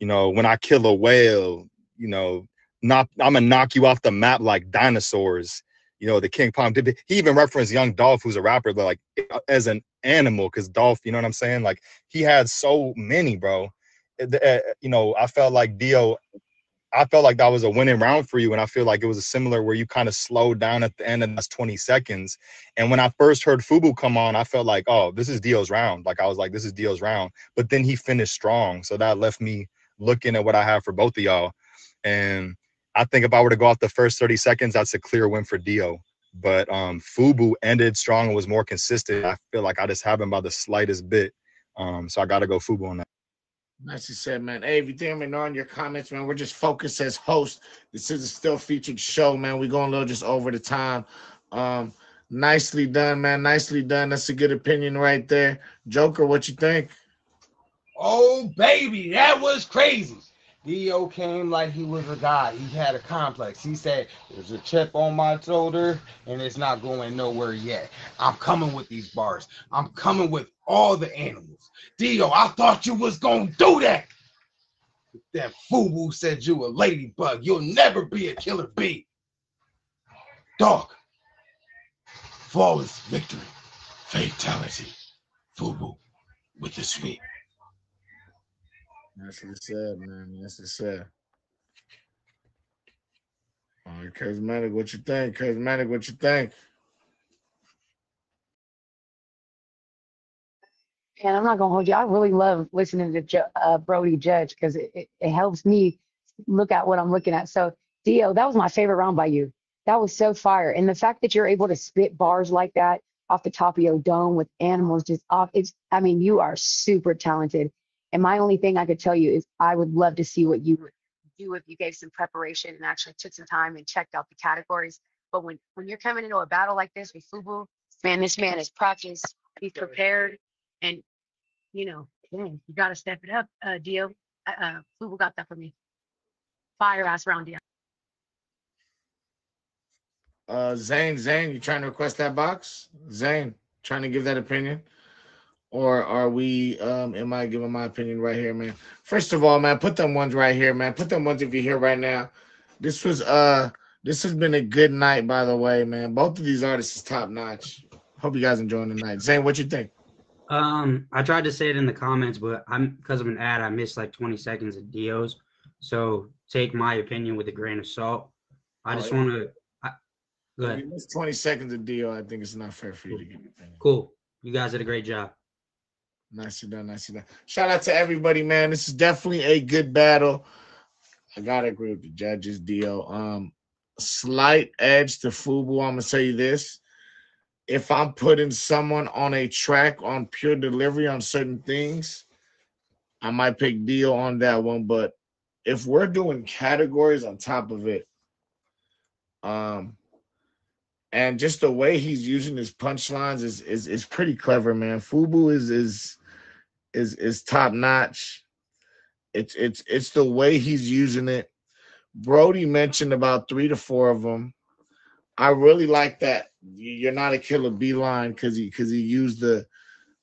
Speaker 8: you know, when I kill a whale, you know, not I'm gonna knock you off the map like dinosaurs you know, the King Palm. He even referenced Young Dolph, who's a rapper, but like as an animal, because Dolph, you know what I'm saying? Like he had so many, bro. Uh, you know, I felt like Dio, I felt like that was a winning round for you. And I feel like it was a similar where you kind of slowed down at the end of that's 20 seconds. And when I first heard Fubu come on, I felt like, oh, this is Dio's round. Like I was like, this is Dio's round. But then he finished strong. So that left me looking at what I have for both of y'all. And I think if I were to go off the first 30 seconds, that's a clear win for Dio. But um, Fubu ended strong and was more consistent. I feel like I just have him by the slightest bit. Um, so I got to go Fubu on that.
Speaker 1: Nicely said, man. Hey, if you didn't ignore your comments, man, we're just focused as hosts. This is a still featured show, man. We're going a little just over the time. Um, nicely done, man. Nicely done. That's a good opinion right there. Joker, what you think?
Speaker 5: Oh, baby, that was crazy. Dio came like he was a god. He had a complex. He said, There's a chip on my shoulder and it's not going nowhere yet. I'm coming with these bars. I'm coming with all the animals. Dio, I thought you was gonna do that. That Fubu said you a ladybug. You'll never be a killer bee. Dog. Flawless victory. Fatality. Fubu with the sweep.
Speaker 1: That's what it said, man. That's what it said. All right, charismatic, what you think? Charismatic, what you think?
Speaker 9: And I'm not gonna hold you. I really love listening to Ju- uh, Brody Judge because it, it, it helps me look at what I'm looking at. So Dio, that was my favorite round by you. That was so fire, and the fact that you're able to spit bars like that off the top of your dome with animals just off. It's. I mean, you are super talented. And my only thing I could tell you is I would love to see what you would do if you gave some preparation and actually took some time and checked out the categories. But when when you're coming into a battle like this with Fubu, man, this man is practiced, he's prepared, and you know, dang, you got to step it up, uh, Dio. Uh, uh, Fubu got that for me. Fire ass round, Dio.
Speaker 1: Uh, Zane, Zane, you trying to request that box? Zane, trying to give that opinion? or are we um am I giving my opinion right here, man? First of all, man, put them ones right here, man. Put them ones if you're here right now. This was uh this has been a good night, by the way, man. Both of these artists is top notch. Hope you guys enjoying the night. Zane, what you think?
Speaker 11: Um, I tried to say it in the comments, but I'm because of an ad, I missed like 20 seconds of Dio's. So take my opinion with a grain of salt. I
Speaker 1: Oh,
Speaker 11: just
Speaker 1: yeah.
Speaker 11: want to. Go ahead.
Speaker 1: you miss 20 seconds of Dio, I think it's not fair for you to give your opinion.
Speaker 11: Cool. You guys did a great job.
Speaker 1: Nicely done, nicely done. Shout out to everybody, man. This is definitely a good battle. I gotta agree with the judges, Dio. Um, slight edge to Fubu. I'm gonna tell you this. If I'm putting someone on a track on pure delivery on certain things, I might pick Dio on that one. But if we're doing categories on top of it, um, and just the way he's using his punchlines is is is pretty clever, man. Fubu is is is is top notch. It's it's it's the way he's using it. Brody mentioned about three to four of them. I really like that. You're not a killer beeline because he because he used the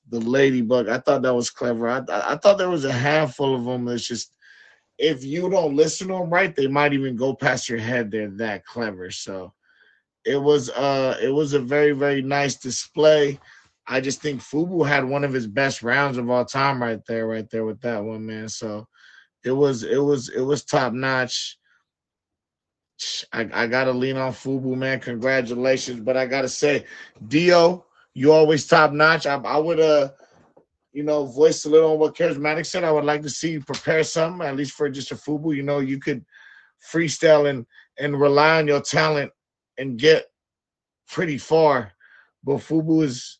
Speaker 1: the ladybug. I thought that was clever. I I thought there was a handful of them that's just if you don't listen to them right, they might even go past your head. They're that clever. So it was uh it was a very very nice display. I just think Fubu had one of his best rounds of all time right there, right there with that one man. So it was it was it was top notch. I, I gotta lean on Fubu, man. Congratulations, but I gotta say, Dio, you always top notch. I, I would uh, you know, voice a little on what Charismatic said. I would like to see you prepare some, at least for just a Fubu. You know, you could freestyle and and rely on your talent and get pretty far. But Fubu is,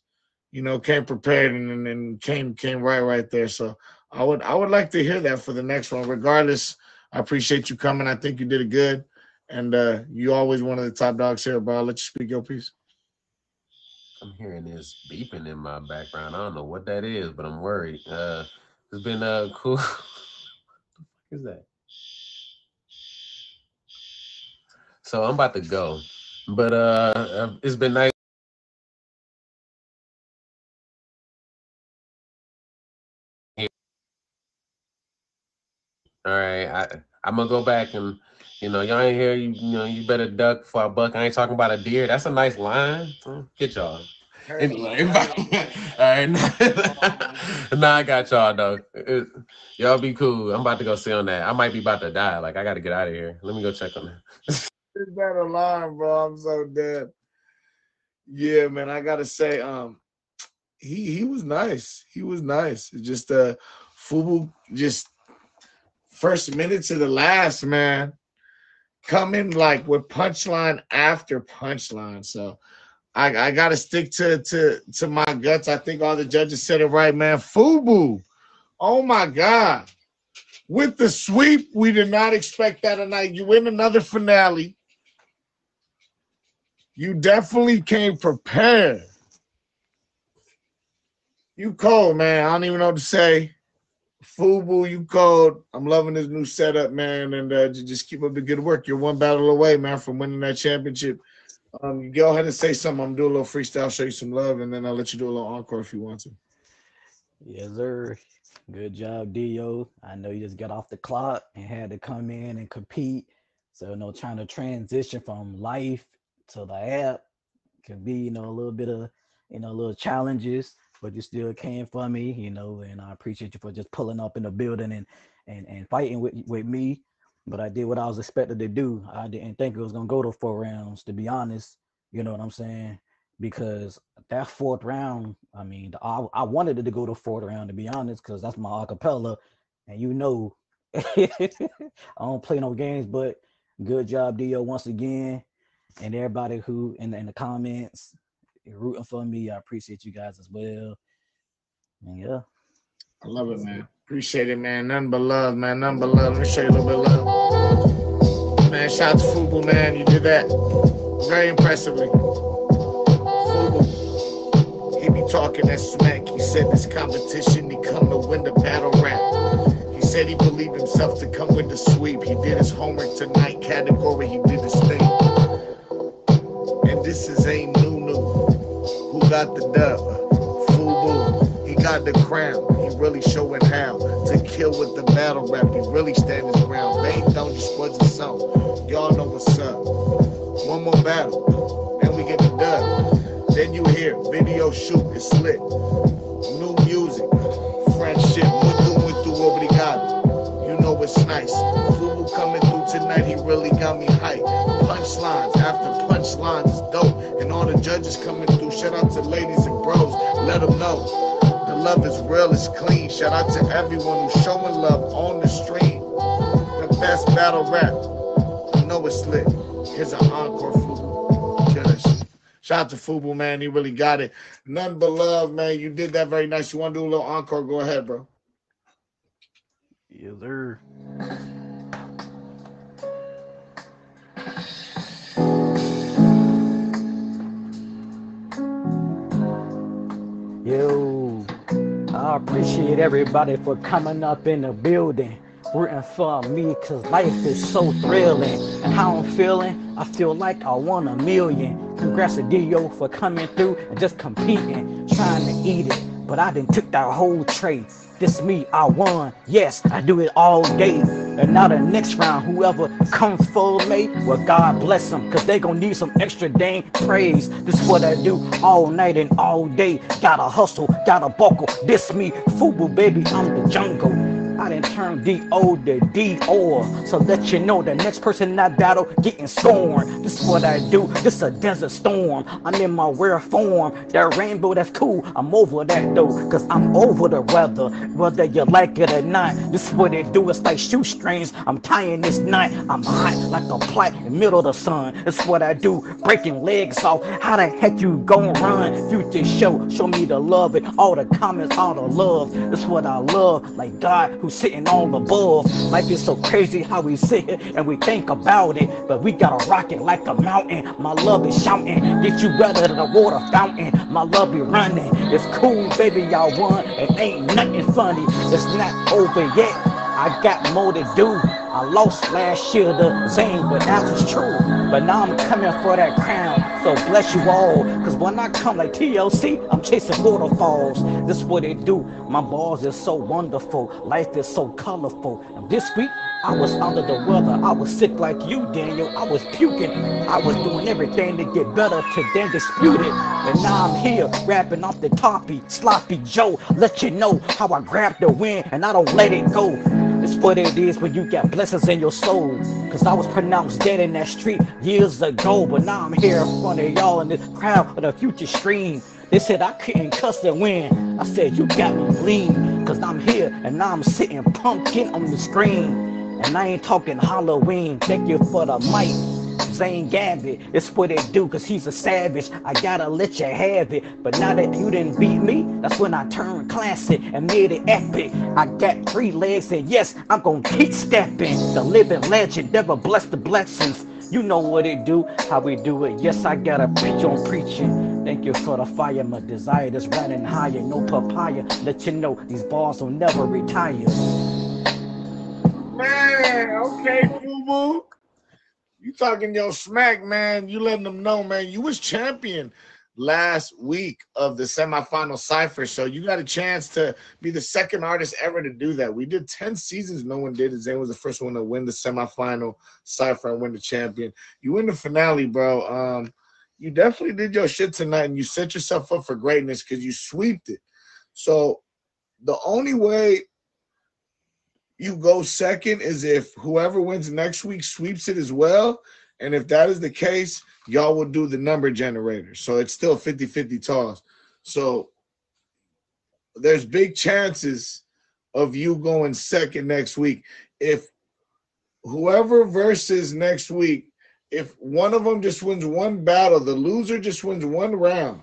Speaker 1: you know, came prepared and, and, came came right right there. So I would I would like to hear that for the next one. Regardless, I appreciate you coming. I think you did it good. And uh you always one of the top dogs here, bro. I'll let you speak your piece.
Speaker 2: I'm hearing this beeping in my background. I don't know what that is, but I'm worried. Uh, it's been uh cool. what the fuck is that? So I'm about to go, but uh, it's been nice. All right, I I'm gonna go back and you know y'all ain't here. You, you know you better duck for a buck. I ain't talking about a deer. That's a nice line. Get y'all. Anyway, all right. nah, I got y'all though. It- y'all be cool. I'm about to go see on that. I might be about to die. Like I got to get out of here. Let me go check on that.
Speaker 1: Is that a line, bro? I'm so dead. Yeah, man. I gotta say, um, he he was nice. He was nice. It's just uh Fubu just first minute to the last, man. Coming like with punchline after punchline. So I, I gotta stick to to to my guts. I think all the judges said it right, man. Fubu. Oh my god. With the sweep, we did not expect that tonight. You win another finale. You definitely came prepared. You cold, man. I don't even know what to say. Fubu, you called. I'm loving this new setup, man, and uh, ju- just keep up the good work. You're one battle away, man, from winning that championship. Um, go ahead and say something. I'm doing a little freestyle, show you some love, and then I'll let you do a little encore if you want to.
Speaker 10: Yes, sir. Good job, Dio. I know you just got off the clock and had to come in and compete. So, you know, trying to transition from life to the app could be, you know, a little bit of, you know, little challenges, but you still came for me, you know, and I appreciate you for just pulling up in the building and and, and fighting with, with me. But I did what I was expected to do. I didn't think it was gonna go to four rounds, to be honest. You know what I'm saying? Because that fourth round, I mean, I, I wanted it to go to fourth round, to be honest, because that's my acapella. And you know, I don't play no games, but good job, Dio, once again. And everybody who in the, in the comments rooting for me, I appreciate you guys as well. And yeah.
Speaker 1: I love it, man. Appreciate it, man. Nothing but love, man. Nothing but love. Let me show you a little bit of love. Man, shout out to Fubu, man. You did that very impressively. Fubu, he be talking that smack. He said this competition, he come to win the battle rap. He said he believed himself to come with the sweep. He did his homework tonight, category, he did his thing. And this is a new new. Who got the dub? Fubu. He got the crown. He really showing how to kill with the battle rap. He really stand his ground. They don't just wasn't so. Y'all know what's up. One more battle, and we get the dub. Then you hear video shoot is lit. New music, friendship. Muito, muito obrigado. You know it's nice. Fubu coming through tonight. He really got me hyped. Punchlines after punchlines is dope. And all the judges coming through. Shout out to ladies and bros. Let them know. The love is real, it's clean. Shout out to everyone who's showing love on the stream. The best battle rap. You know it's lit. Here's an encore, Fubu. Shout out to Fubu, man. He really got it. None but love, man. You did that very nice. You want to do a little encore? Go ahead, bro.
Speaker 10: Yeah, sir. Yo, I appreciate everybody for coming up in the building, rooting for me, cause life is so thrilling. And how I'm feeling, I feel like I won a million. Congrats to Dio for coming through and just competing, trying to eat it. But I done took that whole tray. This me, I won. Yes, I do it all day. And now the next round, whoever comes for me, well, God bless them, cause they gon' need some extra dang praise. This what I do all night and all day. Gotta hustle, gotta buckle. This me, Fubu baby, I'm the jungle. I done turned D-O to D-O. So let you know the next person in that battle getting scorned. This is what I do. This a desert storm. I'm in my rare form. That rainbow, that's cool. I'm over that though, cause I'm over the weather. Whether you like it or not, this is what they do. It's like shoestrings. I'm tying this knot. I'm hot like a plot in the middle of the sun. It's what I do. Breaking legs off. How the heck you gon' run? Future show. Show me the love and all the comments, all the love. That's what I love. Like God who's sitting all above. Life is so crazy how we sit and we think about it. But we gotta rock it like a mountain. My love is shouting. Get you better than a water fountain. My love be running. It's cool, baby. Y'all won. It ain't nothing funny. It's not over yet. I got more to do. I lost last year the Zane, but that was true. But now I'm coming for that crown. So bless you all. Cause when I come like TLC, I'm chasing waterfalls. This what they do. My balls is so wonderful. Life is so colorful. And this week, I was under the weather. I was sick like you, Daniel. I was puking. I was doing everything to get better to then dispute it. And now I'm here rapping off the toppy, sloppy Joe. Let you know how I grab the win and I don't let it go. It's what it is when you got blessings in your soul. Cause I was pronounced dead in that street years ago. But now I'm here in front of y'all in this crowd of the future stream. They said I couldn't cuss and win. I said you got me lean. Cause I'm here and now I'm sitting pumpkin on the screen. And I ain't talking Halloween. Thank you for the mic. Zane Gambit, it's what it do, cause he's a savage. I gotta let you have it. But now that you didn't beat me, that's when I turned classic and made it epic. I got three legs, and yes, I'm gonna keep stepping. The living legend, never bless the blessings. You know what it do, how we do it. Yes, I gotta preach on preaching. Thank you for the fire, my desire that's running higher. No papaya, let you know these bars will never retire.
Speaker 1: Man, okay, Fubu. You talking your smack, man. You letting them know, man. You was champion last week of the semifinal cipher. So you got a chance to be the second artist ever to do that. We did 10 seasons, no one did it. Zane was the first one to win the semifinal cipher and win the champion. You win the finale, bro. Um, you definitely did your shit tonight and you set yourself up for greatness because you sweeped it. So the only way you go second is if whoever wins next week sweeps it as well. And if that is the case, y'all will do the number generator. So it's still 50 50 toss. So there's big chances of you going second next week. If whoever versus next week, if one of them just wins one battle, the loser just wins one round,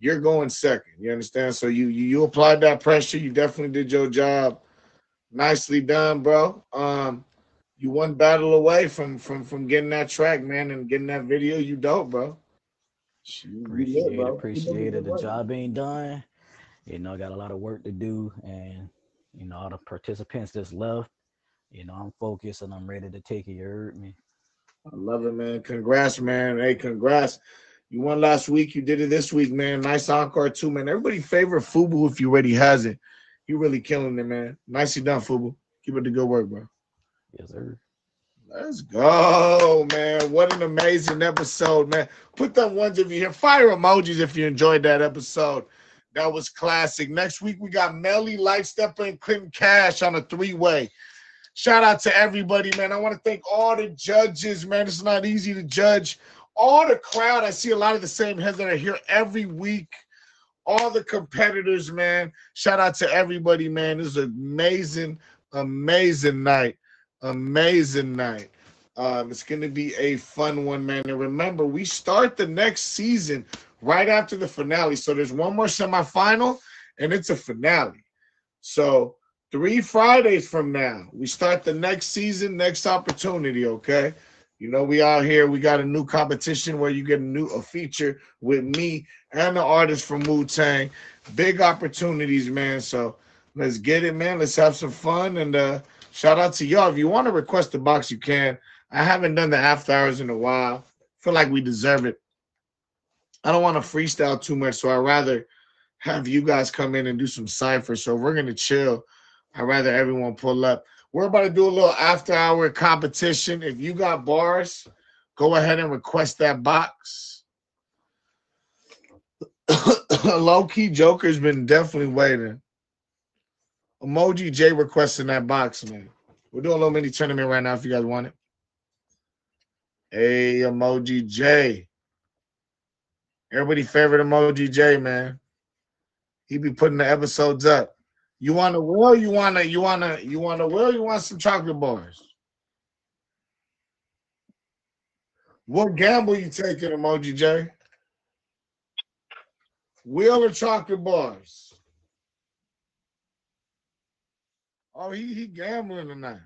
Speaker 1: you're going second. You understand? So you you, you applied that pressure. You definitely did your job. Nicely done, bro. Um, you one battle away from from from getting that track, man, and getting that video. You dope, bro. You
Speaker 10: Appreciate it,
Speaker 1: bro.
Speaker 10: Appreciate it. The job ain't done. You know, I got a lot of work to do, and you know, all the participants that's left. You know, I'm focused and I'm ready to take it. You heard me.
Speaker 1: I love it, man. Congrats, man. Hey, congrats. You won last week. You did it this week, man. Nice encore too, man. Everybody favorite Fubu if you already has it. You really killing it, man. Nicely done, Fubu. Keep up the good work, bro.
Speaker 10: Yes, sir.
Speaker 1: Let's go, man. What an amazing episode, man. Put them ones if you hear fire emojis if you enjoyed that episode. That was classic. Next week we got Melly, Lightstepper, and Clinton Cash on a three-way. Shout out to everybody, man. I want to thank all the judges, man. It's not easy to judge. All the crowd. I see a lot of the same heads that are here every week. All the competitors, man. Shout out to everybody, man. This is amazing, amazing night. Amazing night. Um, it's going to be a fun one, man. And remember, we start the next season right after the finale. So there's one more semifinal, and it's a finale. So three Fridays from now, we start the next season, next opportunity. Okay. You know, we out here. We got a new competition where you get a new a feature with me and the artist from Wu Tang. Big opportunities, man. So let's get it, man. Let's have some fun and uh shout out to y'all. If you want to request the box, you can. I haven't done the after hours in a while. feel like we deserve it. I don't want to freestyle too much, so I'd rather have you guys come in and do some cipher. So we're gonna chill. I'd rather everyone pull up. We're about to do a little after hour competition. If you got bars, go ahead and request that box. Low key Joker's been definitely waiting. Emoji J requesting that box, man. We're doing a little mini tournament right now if you guys want it. Hey, Emoji J. Everybody favorite Emoji J, man. He be putting the episodes up. You want a will? You want to? You want to? You want a will? You want some chocolate bars? What gamble you taking, Emoji J? Will or chocolate bars? Oh, he he gambling tonight.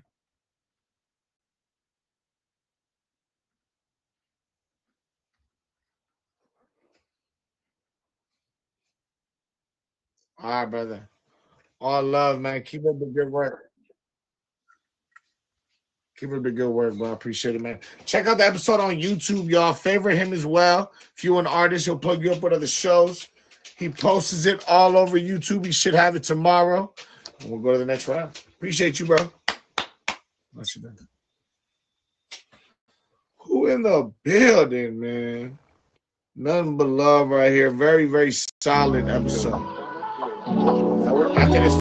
Speaker 1: All right, brother. All love, man. Keep up the good work. Keep up the good work, bro. I appreciate it, man. Check out the episode on YouTube, y'all. Favorite him as well. If you're an artist, he'll plug you up with other shows. He posts it all over YouTube. He should have it tomorrow. And we'll go to the next round. Appreciate you, bro. Who in the building, man? Nothing but love right here. Very, very solid episode. After this